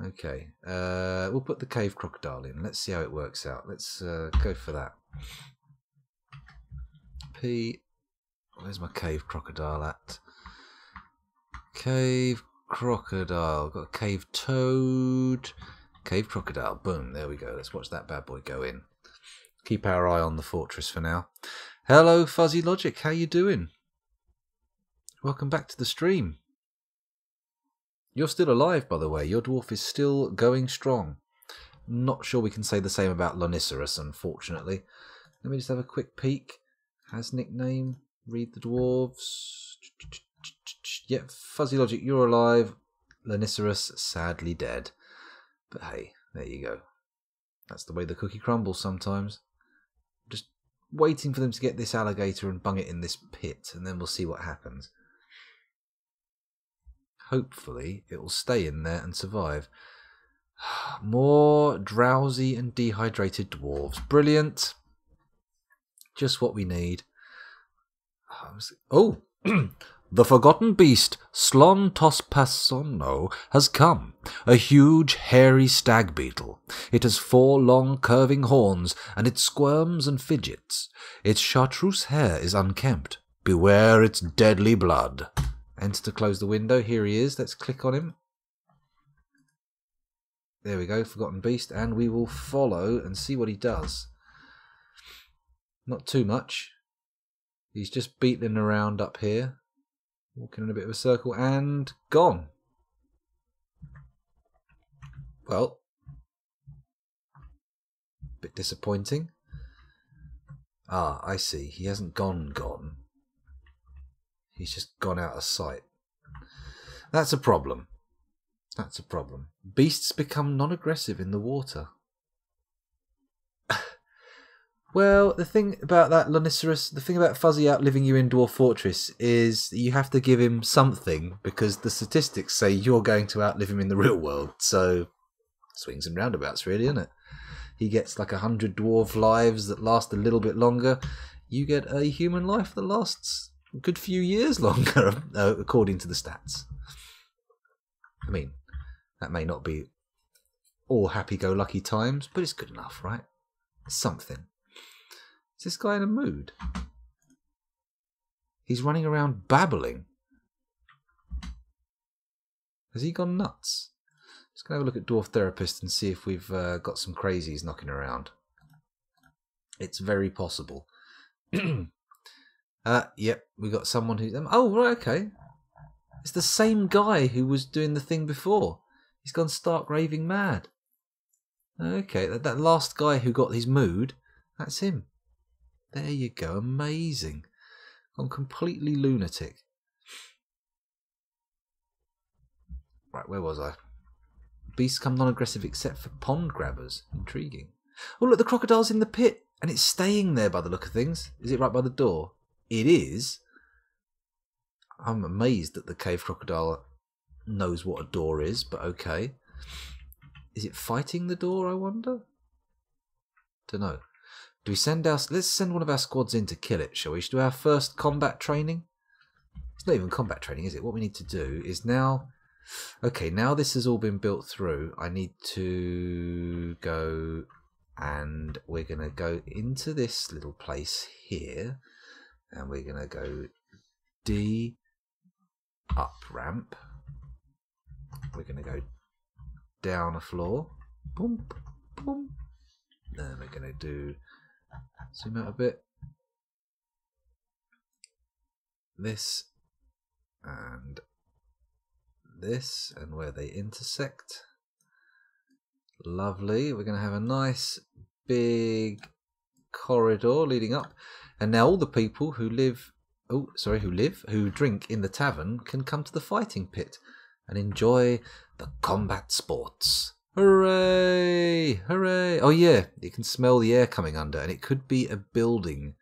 S1: Okay, uh, we'll put the cave crocodile in. Let's see how it works out. Let's uh, go for that. P. Where's my cave crocodile at? Cave crocodile. Got a cave toad. Cave crocodile. Boom. There we go. Let's watch that bad boy go in. Keep our eye on the fortress for now. Hello, Fuzzy Logic. How you doing? Welcome back to the stream. You're still alive, by the way. Your dwarf is still going strong. Not sure we can say the same about Lonicerus, unfortunately. Let me just have a quick peek. Has nickname. Read the dwarves. Yep, Fuzzy Logic, you're alive. Lonicerus, sadly dead. But hey, there you go. That's the way the cookie crumbles sometimes. Just waiting for them to get this alligator and bung it in this pit, and then we'll see what happens. Hopefully, it will stay in there and survive. More drowsy and dehydrated dwarves. Brilliant. Just what we need. Oh, the forgotten beast, Slon Slontospasono, has come. A huge, hairy stag beetle. It has four long, curving horns, and it squirms and fidgets. Its chartreuse hair is unkempt. Beware its deadly blood. Enter to close the window. Here he is. Let's click on him. There we go, Forgotten Beast, and we will follow and see what he does. Not too much. He's just beetling around up here, walking in a bit of a circle, and gone. Well, a bit disappointing. Ah, I see. He hasn't gone gone. He's just gone out of sight. That's a problem. That's a problem. Beasts become non aggressive in the water. well, the thing about that Lonicerus, the thing about Fuzzy outliving you in Dwarf Fortress is you have to give him something because the statistics say you're going to outlive him in the real world. So, swings and roundabouts, really, isn't it? He gets like a hundred dwarf lives that last a little bit longer. You get a human life that lasts good few years longer, uh, according to the stats. I mean, that may not be all happy-go-lucky times, but it's good enough, right? Something. Is this guy in a mood? He's running around babbling. Has he gone nuts? Let's go have a look at Dwarf Therapist and see if we've uh, got some crazies knocking around. It's very possible. uh, yep, we got someone who. Um, oh, right, okay. It's the same guy who was doing the thing before. He's gone stark raving mad. Okay, that, that last guy who got his mood, that's him. There you go, amazing. Gone completely lunatic. Right, where was I? Beasts come non-aggressive except for pond grabbers. Intriguing. Oh, look, the crocodile's in the pit, and it's staying there by the look of things. Is it right by the door? It is. I'm amazed that the cave crocodile knows what a door is, but okay. Is it fighting the door, I wonder? Don't know. Do we send our... Let's send one of our squads in to kill it, shall we? Should we do our first combat training? It's not even combat training, is it? What we need to do is now Okay, now this has all been built through, I need to go and we're going to go into this little place here and we're going to go D up ramp. We're going to go down a floor. Boom, boom. Then we're going to do zoom out a bit. This and this and where they intersect. Lovely. We're going to have a nice big corridor leading up. And now all the people who live, oh, sorry, who live, who drink in the tavern can come to the fighting pit and enjoy the combat sports. Hooray! Hooray! Oh, yeah, you can smell the air coming under, and it could be a building.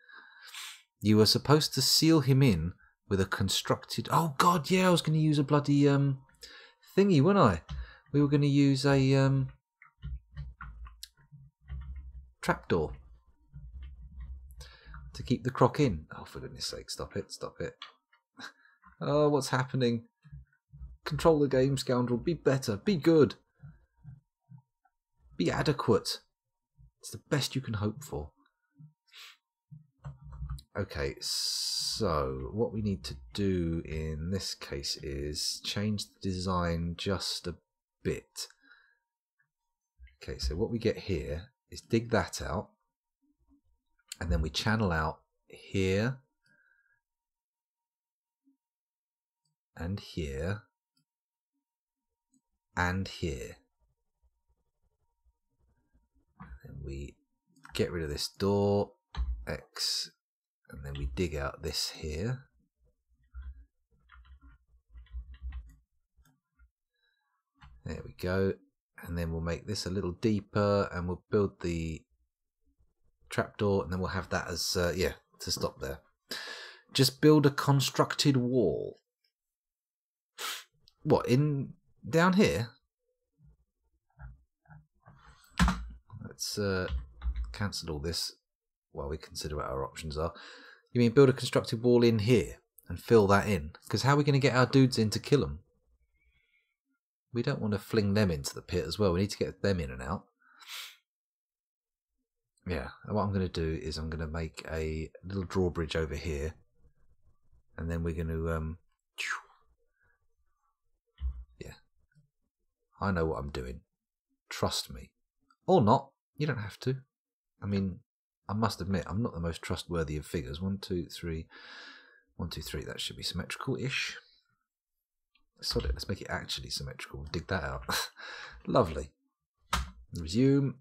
S1: You were supposed to seal him in with a constructed. Oh, God, yeah, I was going to use a bloody um, thingy, weren't I? We were going to use a um, trapdoor to keep the croc in. Oh, for goodness sake, stop it, stop it. oh, what's happening? Control the game, scoundrel. Be better. Be good. Be adequate. It's the best you can hope for. Okay, so what we need to do in this case is change the design just a bit. Okay, so what we get here is dig that out and then we channel out here and here and here. And we get rid of this door, X and then we dig out this here there we go and then we'll make this a little deeper and we'll build the trapdoor and then we'll have that as uh, yeah to stop there just build a constructed wall what in down here let's uh, cancel all this while we consider what our options are. You mean build a constructed wall in here and fill that in? Because how are we going to get our dudes in to kill them? We don't want to fling them into the pit as well. We need to get them in and out. Yeah, what I'm going to do is I'm going to make a little drawbridge over here. And then we're going to... Um, yeah. I know what I'm doing. Trust me. Or not. You don't have to. I mean, I must admit, I'm not the most trustworthy of figures. One, two, three. One, two, three. That should be symmetrical-ish. Sod it. Let's make it actually symmetrical. Dig that out. Lovely. Resume.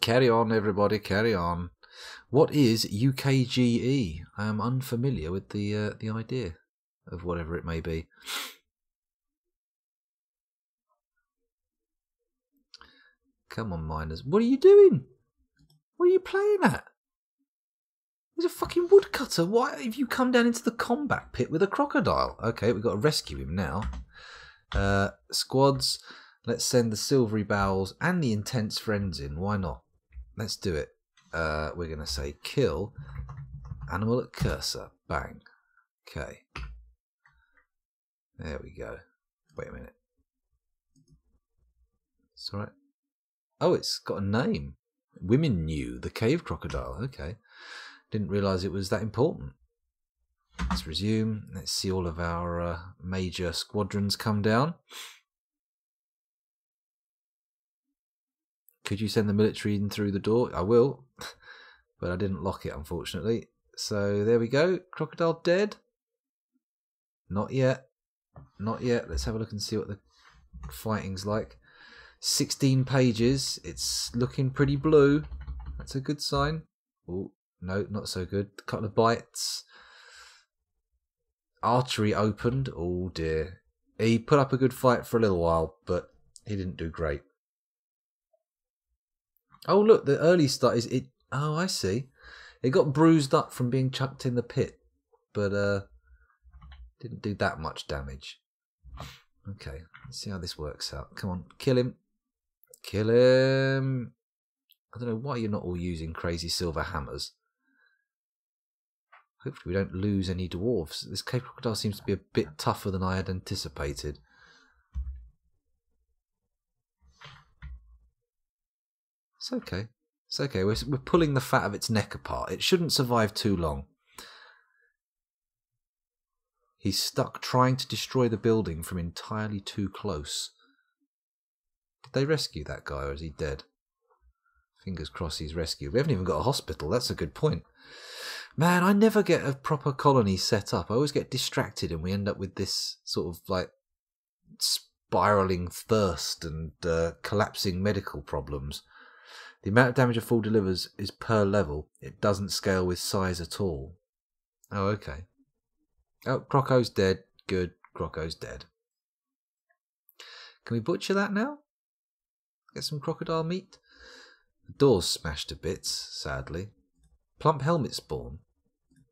S1: Carry on, everybody. Carry on. What is UKGE? I am unfamiliar with the uh, the idea of whatever it may be. Come on, miners. What are you doing? What are you playing at? He's a fucking woodcutter. Why have you come down into the combat pit with a crocodile? Okay, we've got to rescue him now. Uh, squads, let's send the silvery bowels and the intense friends in. Why not? Let's do it. Uh, we're going to say kill animal at cursor. Bang. Okay. There we go. Wait a minute. It's alright. Oh, it's got a name. Women knew the cave crocodile. Okay. Didn't realise it was that important. Let's resume. Let's see all of our uh, major squadrons come down. Could you send the military in through the door? I will, but I didn't lock it, unfortunately. So there we go. Crocodile dead. Not yet. Not yet. Let's have a look and see what the fighting's like. 16 pages. It's looking pretty blue. That's a good sign. Oh, no, not so good. A couple of bites. Artery opened. Oh dear. He put up a good fight for a little while, but he didn't do great. Oh look, the early start is it. Oh, I see. It got bruised up from being chucked in the pit, but uh, didn't do that much damage. Okay, let's see how this works out. Come on, kill him. Kill him. I don't know why you're not all using crazy silver hammers. Hopefully we don't lose any dwarves. This cave crocodile seems to be a bit tougher than I had anticipated. It's okay. It's okay. We're, we're pulling the fat of its neck apart. It shouldn't survive too long. He's stuck trying to destroy the building from entirely too close. Did they rescue that guy or is he dead? Fingers crossed he's rescued. We haven't even got a hospital. That's a good point. Man, I never get a proper colony set up. I always get distracted and we end up with this sort of like spiraling thirst and uh, collapsing medical problems. The amount of damage a fool delivers is per level. It doesn't scale with size at all. Oh, okay. Oh, Croco's dead. Good. Croco's dead. Can we butcher that now? Get some crocodile meat? The door's smashed to bits, sadly. Plump helmet spawn.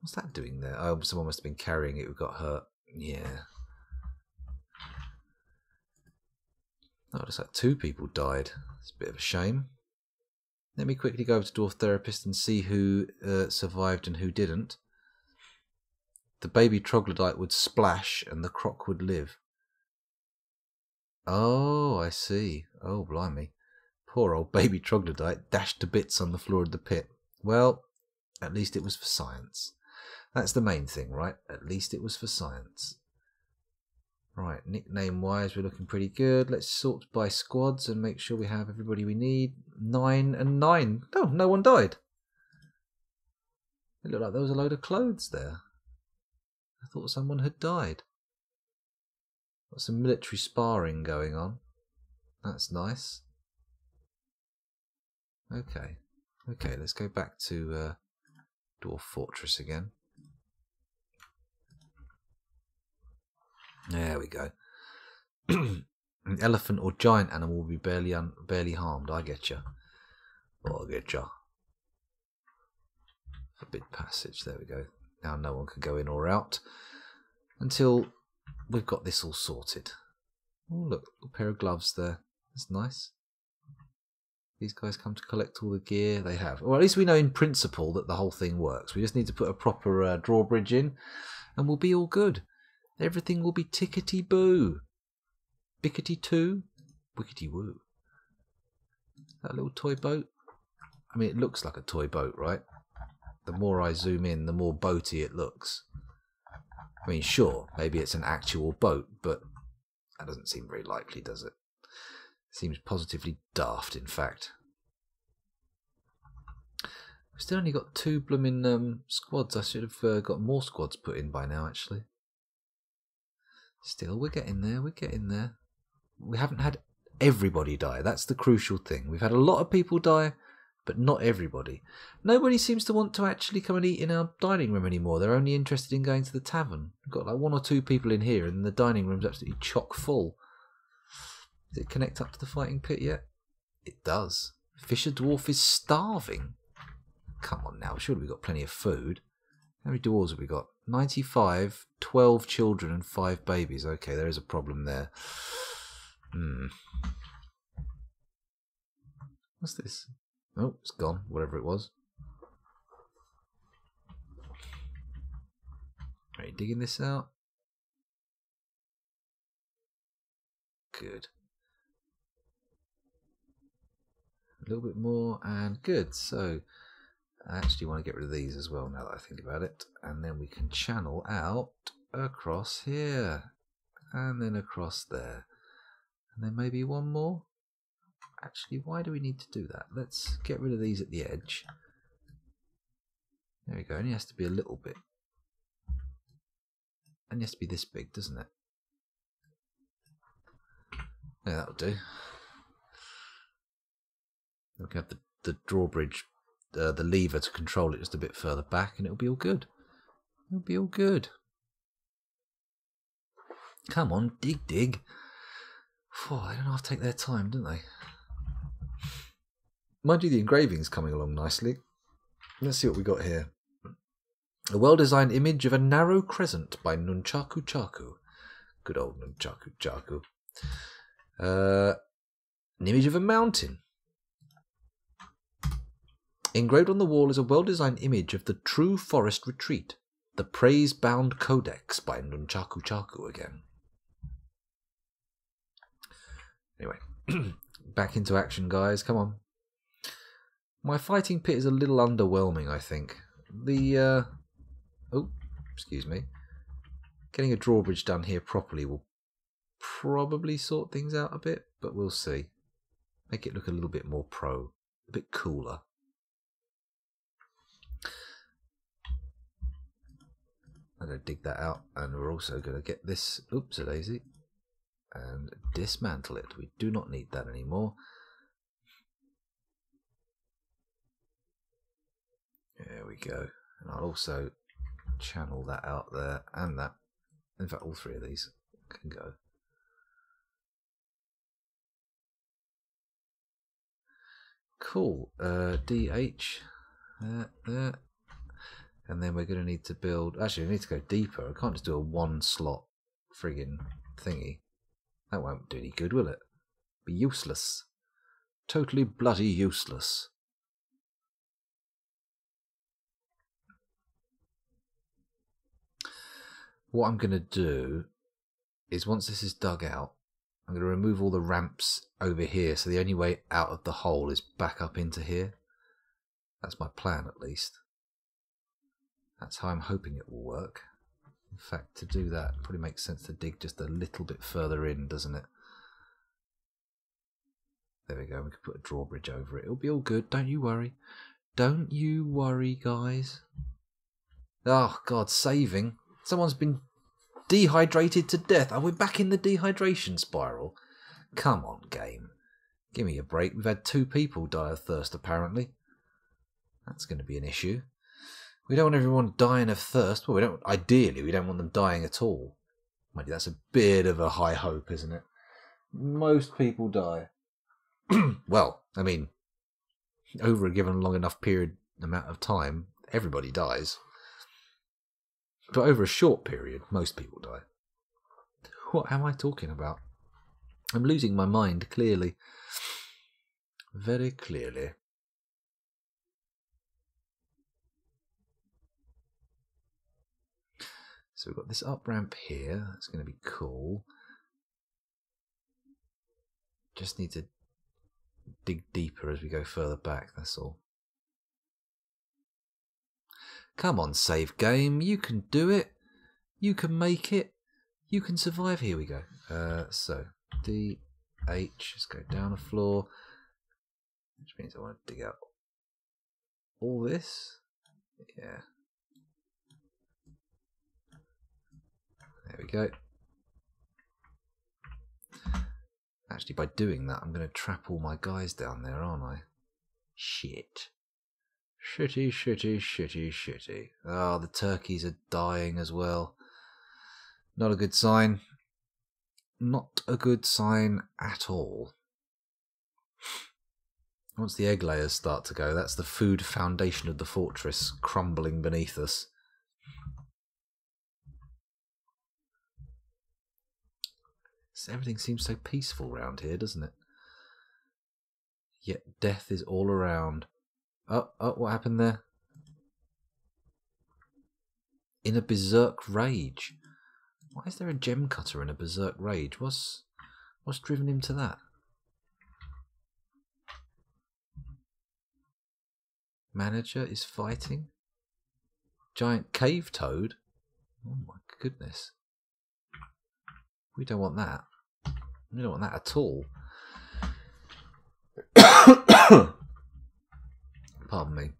S1: What's that doing there? Oh, someone must have been carrying it who got hurt. Yeah. Looks like two people died. It's a bit of a shame. Let me quickly go over to Dwarf Therapist and see who uh, survived and who didn't. The baby troglodyte would splash and the croc would live. Oh, I see. Oh, blimey. Poor old baby troglodyte dashed to bits on the floor of the pit. Well, at least it was for science. That's the main thing, right? At least it was for science. Right, nickname wise, we're looking pretty good. Let's sort by squads and make sure we have everybody we need. Nine and nine. No, no one died. It looked like there was a load of clothes there. I thought someone had died. Got some military sparring going on. That's nice. Okay. Okay, let's go back to uh, Dwarf Fortress again. There we go. An elephant or giant animal will be barely un- barely harmed. I get you. I get you. Forbid passage. There we go. Now no one can go in or out until we've got this all sorted. Oh, look, a pair of gloves there. That's nice. These guys come to collect all the gear they have. Or at least we know in principle that the whole thing works. We just need to put a proper uh, drawbridge in and we'll be all good. Everything will be tickety boo. Bickety too. Wickety woo. That little toy boat. I mean, it looks like a toy boat, right? The more I zoom in, the more boaty it looks. I mean, sure, maybe it's an actual boat, but that doesn't seem very likely, does it? Seems positively daft, in fact. We've still only got two blooming um, squads. I should have uh, got more squads put in by now, actually. Still, we're getting there. We're getting there. We haven't had everybody die. That's the crucial thing. We've had a lot of people die, but not everybody. Nobody seems to want to actually come and eat in our dining room anymore. They're only interested in going to the tavern. We've got like one or two people in here, and the dining room's absolutely chock full. Does it connect up to the fighting pit yet? It does. Fisher Dwarf is starving. Come on now, surely we've got plenty of food. How many dwarves have we got? 95, 12 children and 5 babies. Okay, there is a problem there. Hmm. What's this? Oh, it's gone, whatever it was. Are you digging this out? Good. A little bit more and good. So I actually want to get rid of these as well now that I think about it. And then we can channel out across here. And then across there. And then maybe one more. Actually, why do we need to do that? Let's get rid of these at the edge. There we go. Only has to be a little bit. And has to be this big, doesn't it? Yeah, that'll do. We can have the, the drawbridge, uh, the lever to control it just a bit further back, and it'll be all good. It'll be all good. Come on, dig, dig. Oh, they don't have to take their time, don't they? Mind you, the engraving's coming along nicely. Let's see what we got here. A well-designed image of a narrow crescent by Nunchaku Chaku. Good old Nunchaku Chaku. Uh, an image of a mountain. Engraved on the wall is a well-designed image of the true forest retreat, the praise-bound codex by Nunchaku Chaku again. Anyway, back into action, guys. Come on. My fighting pit is a little underwhelming, I think. The uh, Oh, excuse me. Getting a drawbridge done here properly will probably sort things out a bit, but we'll see. Make it look a little bit more pro, a bit cooler. I'm going to dig that out, and we're also going to get this, oops a daisy, and dismantle it. We do not need that anymore. There we go. And I'll also channel that out there and that. In fact, all three of these can go. Cool. Uh, DH. There, there. And then we're going to need to build. Actually, we need to go deeper. I can't just do a one slot friggin' thingy. That won't do any good, will it? Be useless. Totally bloody useless. what I'm going to do is once this is dug out, I'm going to remove all the ramps over here. So the only way out of the hole is back up into here. That's my plan at least. That's how I'm hoping it will work. In fact, to do that, probably makes sense to dig just a little bit further in, doesn't it? There we go. We can put a drawbridge over it. It'll be all good. Don't you worry. Don't you worry, guys. Oh, God, saving. Someone's been dehydrated to death. Are we back in the dehydration spiral? Come on, game. Give me a break. We've had two people die of thirst, apparently. That's going to be an issue. We don't want everyone dying of thirst. Well, we don't. Ideally, we don't want them dying at all. Maybe that's a bit of a high hope, isn't it? Most people die. well, I mean, over a given long enough period amount of time, everybody dies. But over a short period, most people die. What am I talking about? I'm losing my mind, clearly. Very clearly. We've got this up ramp here. That's going to be cool. Just need to dig deeper as we go further back, that's all. Come on, save game. You can do it. You can make it. You can survive. Here we go. Uh, so, D, H, let's go down a floor. Which means I want to dig out all this. Yeah. There we go. Actually, by doing that, I'm going to trap all my guys down there, aren't I? Shit. Shitty, shitty, shitty, shitty. Ah, oh, the turkeys are dying as well. Not a good sign. Not a good sign at all. Once the egg layers start to go, that's the food foundation of the fortress crumbling beneath us. Everything seems so peaceful round here, doesn't it? Yet death is all around. Oh, oh, what happened there? In a berserk rage. Why is there a gem cutter in a berserk rage? What's what's driven him to that? Manager is fighting. Giant cave toad. Oh my goodness. We don't want that. We don't want that at all. Pardon me.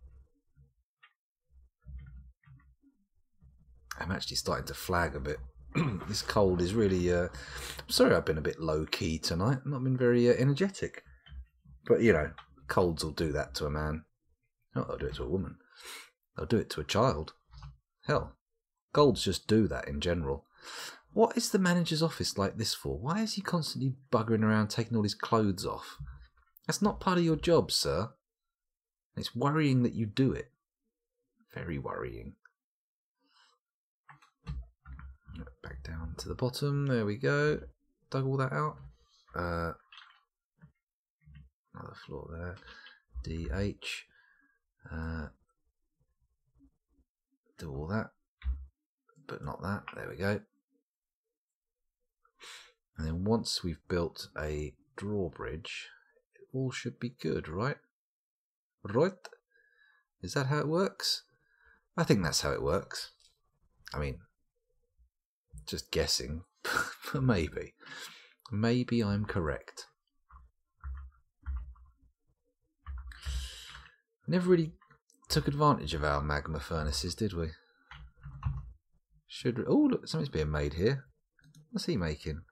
S1: I'm actually starting to flag a bit. this cold is really. Uh, I'm sorry I've been a bit low key tonight. I've not been very uh, energetic. But, you know, colds will do that to a man. Not they'll do it to a woman. They'll do it to a child. Hell, colds just do that in general. What is the manager's office like this for? Why is he constantly buggering around taking all his clothes off? That's not part of your job, sir. It's worrying that you do it. Very worrying. Back down to the bottom. There we go. Dug all that out. Uh, another floor there. DH. Uh, do all that. But not that. There we go. And then once we've built a drawbridge, it all should be good, right? Right? Is that how it works? I think that's how it works. I mean, just guessing, but maybe. Maybe I'm correct. Never really took advantage of our magma furnaces, did we? Should we? oh look, something's being made here. What's he making?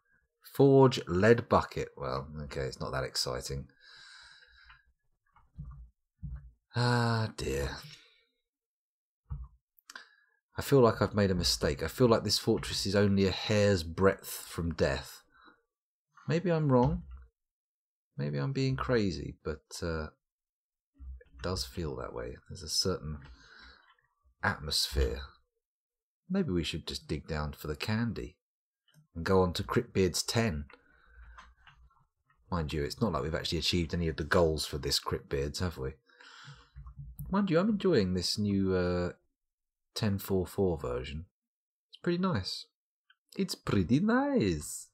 S1: Forge lead bucket. Well, okay, it's not that exciting. Ah dear. I feel like I've made a mistake. I feel like this fortress is only a hair's breadth from death. Maybe I'm wrong. Maybe I'm being crazy, but uh, it does feel that way. There's a certain atmosphere. Maybe we should just dig down for the candy and go on to Cryptbeards 10. Mind you, it's not like we've actually achieved any of the goals for this Cryptbeards, have we? Mind you, I'm enjoying this new uh, 10.4.4 version. It's pretty nice. It's pretty nice.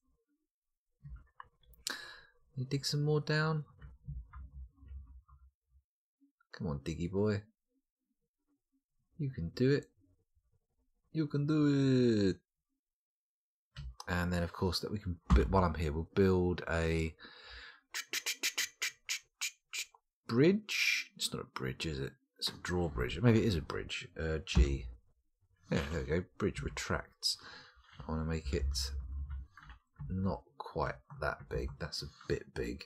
S1: You dig some more down? Come on, Diggy boy. You can do it. You can do it. And then, of course, that we can. While I'm here, we'll build a bridge. It's not a bridge, is it? It's a drawbridge. Maybe it is a bridge. Uh, G. Yeah, there we go. Bridge retracts. I want to make it not quite that big. That's a bit big.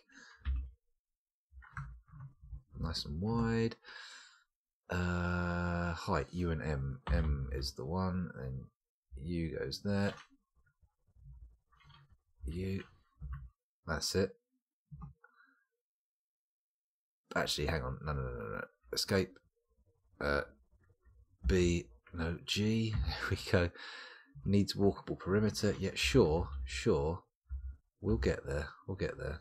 S1: Nice and wide. Uh, height U and M. M is the one, and U goes there. U. That's it. Actually, hang on. No, no, no, no. Escape. Uh, B no, G. There we go. Needs walkable perimeter. Yeah, sure, sure. We'll get there. We'll get there.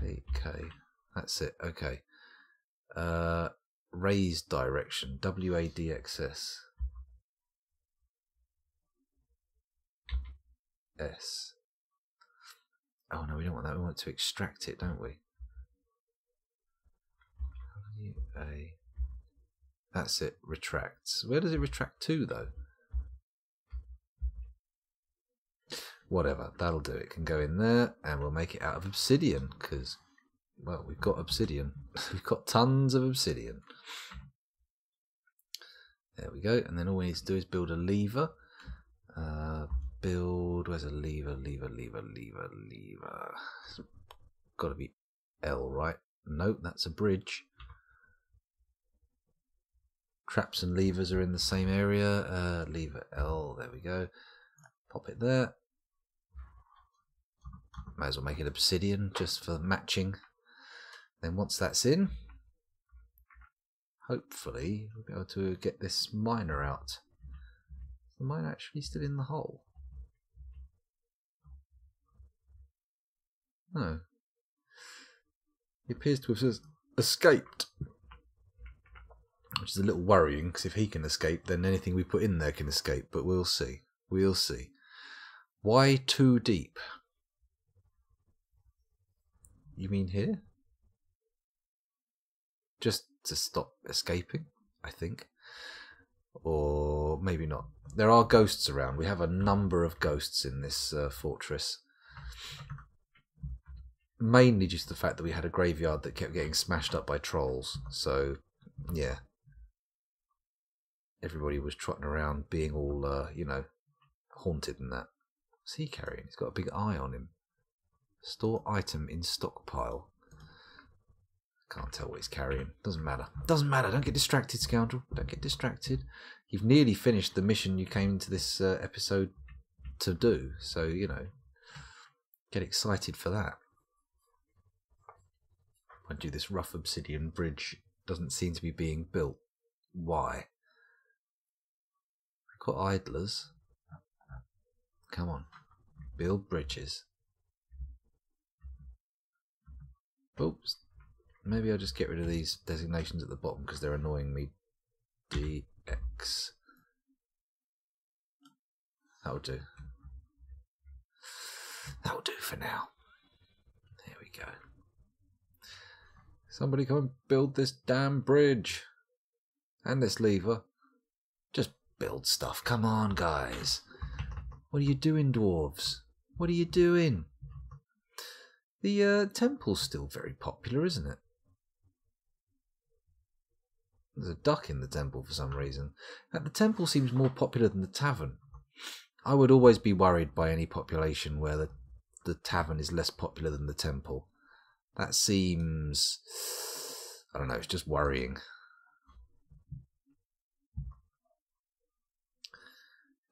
S1: K, K. That's it. Okay. Uh, raised direction. W, A, D, X, S. S. Oh no, we don't want that. We want to extract it, don't we? W, A. That's it, retracts. Where does it retract to, though? Whatever, that'll do. It can go in there, and we'll make it out of obsidian, because, well, we've got obsidian. we've got tons of obsidian. There we go. And then all we need to do is build a lever. Uh, build, where's a lever, lever, lever, lever, lever? got to be L, right? Nope, that's a bridge traps and levers are in the same area. Uh, lever L, there we go. Pop it there. Might as well make it obsidian just for matching. Then once that's in, hopefully we'll be able to get this miner out. Is the miner actually still in the hole? No. He appears to have escaped which is a little worrying because if he can escape, then anything we put in there can escape. But we'll see. We'll see. Why too deep? You mean here? Just to stop escaping, I think. Or maybe not. There are ghosts around. We have a number of ghosts in this uh, fortress. Mainly just the fact that we had a graveyard that kept getting smashed up by trolls. So, yeah. Everybody was trotting around being all, uh, you know, haunted and that. What's he carrying? He's got a big eye on him. Store item in stockpile. Can't tell what he's carrying. Doesn't matter. Doesn't matter. Don't get distracted, scoundrel. Don't get distracted. You've nearly finished the mission you came into this uh, episode to do. So, you know, get excited for that. Mind you, this rough obsidian bridge doesn't seem to be being built. Why? We've got idlers. Come on. Build bridges. Oops. Maybe I'll just get rid of these designations at the bottom because they're annoying me. DX. That'll do. That'll do for now. There we go. Somebody come and build this damn bridge. And this lever. Just build stuff. Come on, guys. What are you doing, dwarves? What are you doing? The uh, temple's still very popular, isn't it? There's a duck in the temple for some reason. And the temple seems more popular than the tavern. I would always be worried by any population where the, the tavern is less popular than the temple. That seems. I don't know, it's just worrying.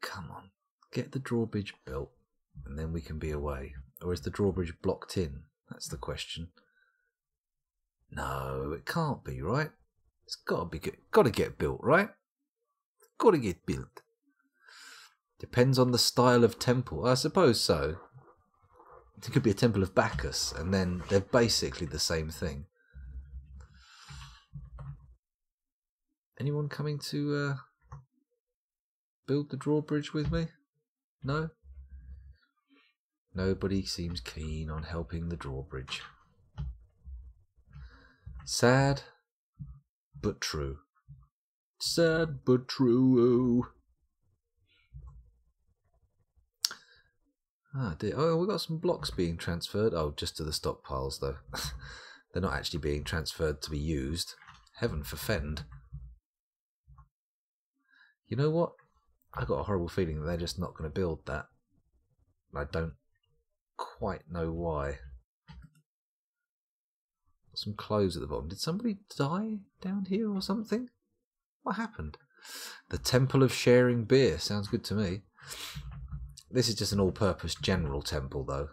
S1: Come on, get the drawbridge built, and then we can be away. Or is the drawbridge blocked in? That's the question. No, it can't be, right? It's got to be good. Got to get built, right? Got to get built. Depends on the style of temple. I suppose so. It could be a temple of Bacchus, and then they're basically the same thing. Anyone coming to uh, build the drawbridge with me? No? Nobody seems keen on helping the drawbridge. Sad, but true. Sad, but true. Ah, dear. Oh, we've got some blocks being transferred. Oh, just to the stockpiles, though. They're not actually being transferred to be used. Heaven forfend. You know what? I got a horrible feeling that they're just not going to build that. I don't quite know why. Some clothes at the bottom. Did somebody die down here or something? What happened? The Temple of Sharing Beer. Sounds good to me. This is just an all purpose general temple, though.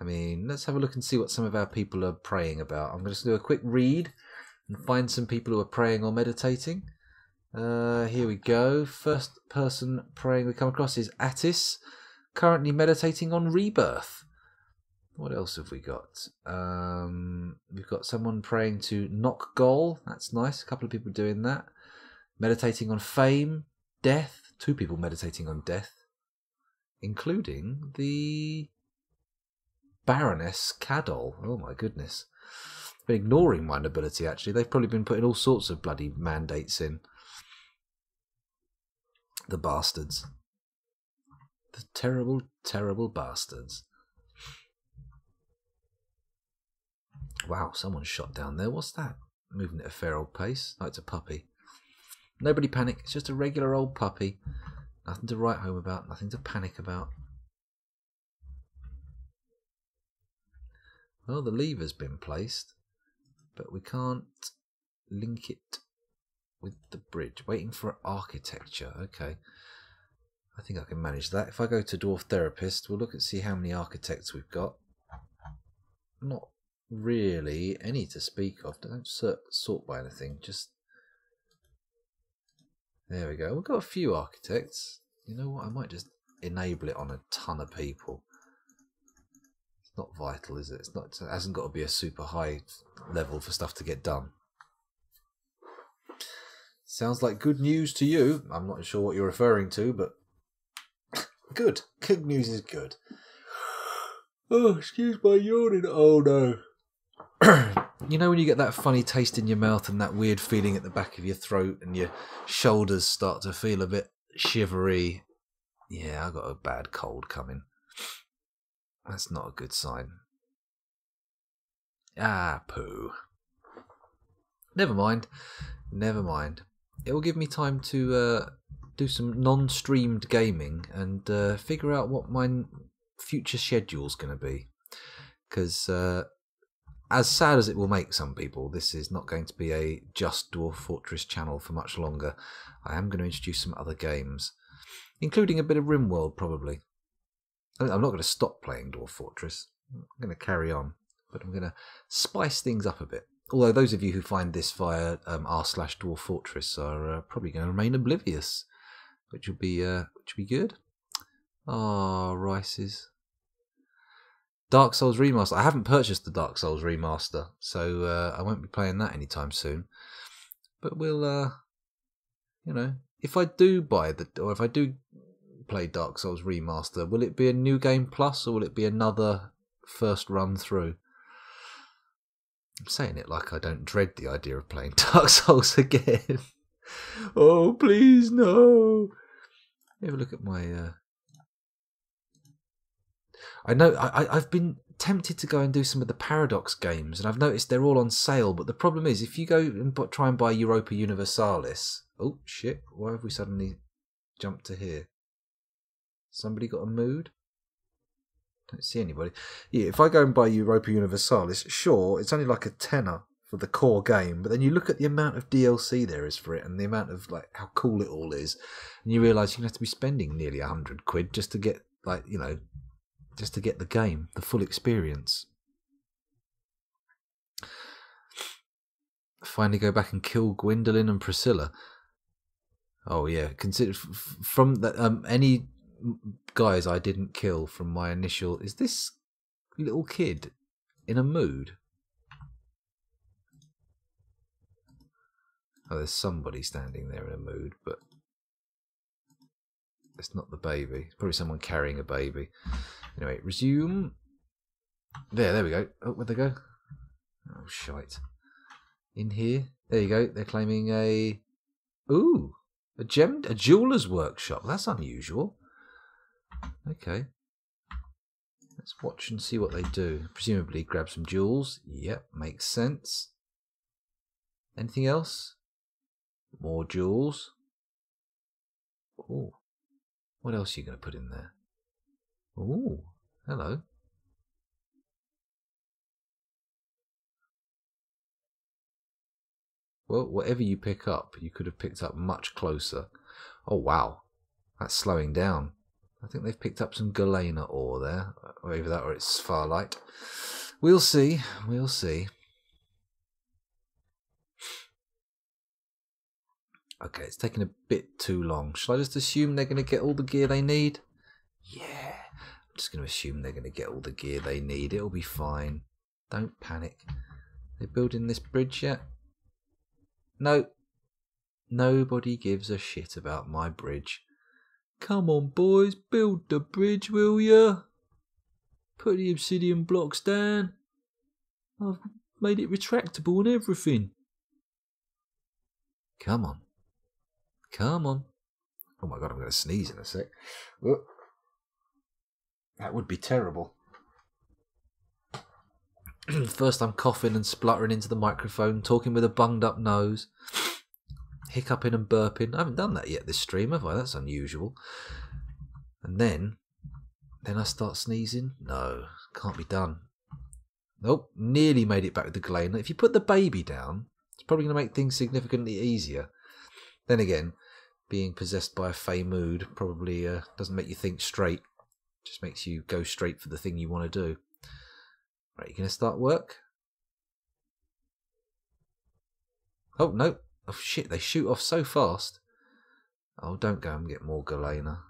S1: I mean, let's have a look and see what some of our people are praying about. I'm going to do a quick read and find some people who are praying or meditating. Uh, here we go. First person praying we come across is Attis, currently meditating on rebirth. What else have we got? Um, we've got someone praying to knock goal. That's nice. A couple of people doing that. Meditating on fame, death. Two people meditating on death including the Baroness Cadol. Oh my goodness. Been ignoring my nobility actually. They've probably been putting all sorts of bloody mandates in. The bastards. The terrible, terrible bastards. Wow, someone's shot down there. What's that? Moving at a fair old pace. Oh, it's a puppy. Nobody panic. It's just a regular old puppy. Nothing to write home about, nothing to panic about. Well, the lever's been placed, but we can't link it with the bridge. Waiting for architecture. Okay. I think I can manage that. If I go to Dwarf Therapist, we'll look and see how many architects we've got. Not really any to speak of. Don't sort by anything. Just there we go. We've got a few architects. You know what? I might just enable it on a ton of people. It's not vital, is it? It's not. It hasn't got to be a super high level for stuff to get done. Sounds like good news to you. I'm not sure what you're referring to, but good. Good news is good. Oh, excuse my yawning. Oh no. you know when you get that funny taste in your mouth and that weird feeling at the back of your throat and your shoulders start to feel a bit shivery. Yeah, I got a bad cold coming. That's not a good sign. Ah, poo. Never mind. Never mind. It will give me time to uh, do some non-streamed gaming and uh, figure out what my future schedule's going to be. Because uh, as sad as it will make some people, this is not going to be a just Dwarf Fortress channel for much longer. I am going to introduce some other games, including a bit of RimWorld probably. I'm not going to stop playing Dwarf Fortress. I'm going to carry on, but I'm going to spice things up a bit. Although those of you who find this via um, r slash Dwarf Fortress are uh, probably going to remain oblivious, which will be uh, which will be good. Ah, oh, rices. Dark Souls Remaster. I haven't purchased the Dark Souls Remaster, so uh, I won't be playing that anytime soon. But we'll, uh, you know, if I do buy the, or if I do play Dark Souls Remaster, will it be a new game plus, or will it be another first run through? I'm saying it like I don't dread the idea of playing Dark Souls again. oh, please, no. Have a look at my uh, I know I, I've been tempted to go and do some of the Paradox games, and I've noticed they're all on sale. But the problem is, if you go and try and buy Europa Universalis, oh shit! Why have we suddenly jumped to here? Somebody got a mood? Don't see anybody. Yeah, if I go and buy Europa Universalis, sure, it's only like a tenner for the core game, but then you look at the amount of DLC there is for it, and the amount of like how cool it all is, and you realise you're gonna have to be spending nearly a hundred quid just to get like you know just to get the game, the full experience. Finally, go back and kill Gwyndolin and Priscilla. Oh yeah, consider from that um, any guys I didn't kill from my initial. Is this little kid in a mood? Oh, there's somebody standing there in a mood, but it's not the baby. It's probably someone carrying a baby. Anyway, resume. There, there we go. Oh, where'd they go? Oh, shite. In here. There you go. They're claiming a... Ooh! A gem... A jeweller's workshop. That's unusual. Okay. Let's watch and see what they do. Presumably grab some jewels. Yep, makes sense. Anything else? More jewels. Oh. What else are you going to put in there? Oh, hello. Well, whatever you pick up, you could have picked up much closer. Oh, wow. That's slowing down. I think they've picked up some Galena ore there. Uh, Either that or it's Farlight. We'll see. We'll see. Okay, it's taking a bit too long. Shall I just assume they're going to get all the gear they need? Yeah. Just going to assume they're going to get all the gear they need. It'll be fine. Don't panic. They're building this bridge yet? No. Nobody gives a shit about my bridge. Come on, boys, build the bridge, will ya? Put the obsidian blocks down. I've made it retractable and everything. Come on. Come on. Oh my god, I'm going to sneeze in a sec. That would be terrible. First, I'm coughing and spluttering into the microphone, talking with a bunged up nose, hiccuping and burping. I haven't done that yet this stream, have I? That's unusual. And then, then I start sneezing. No, can't be done. Nope, nearly made it back with the Galena. If you put the baby down, it's probably going to make things significantly easier. Then again, being possessed by a fey mood probably uh, doesn't make you think straight. Just makes you go straight for the thing you want to do. Right, you to start work? Oh, no. Oh, shit, they shoot off so fast. Oh, don't go and get more Galena.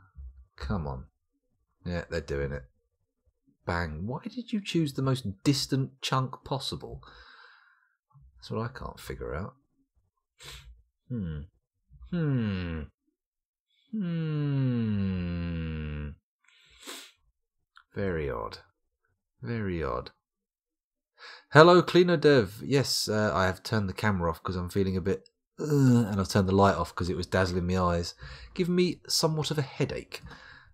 S1: Come on. Yeah, they're doing it. Bang. Why did you choose the most distant chunk possible? That's what I can't figure out. Hmm. Hmm. Hmm. Very odd. Very odd. Hello, Cleaner Dev. Yes, uh, I have turned the camera off because I'm feeling a bit, uh, and I've turned the light off because it was dazzling my eyes, giving me somewhat of a headache.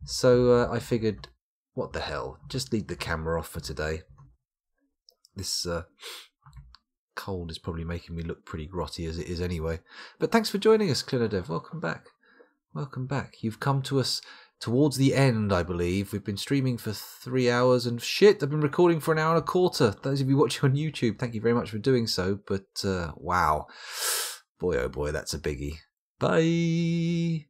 S1: So uh, I figured, what the hell, just leave the camera off for today. This uh, cold is probably making me look pretty grotty as it is anyway. But thanks for joining us, Cleaner Dev. Welcome back. Welcome back. You've come to us towards the end, I believe. We've been streaming for three hours and shit, I've been recording for an hour and a quarter. Those of you watching on YouTube, thank you very much for doing so. But uh, wow, boy oh boy, that's a biggie. Bye.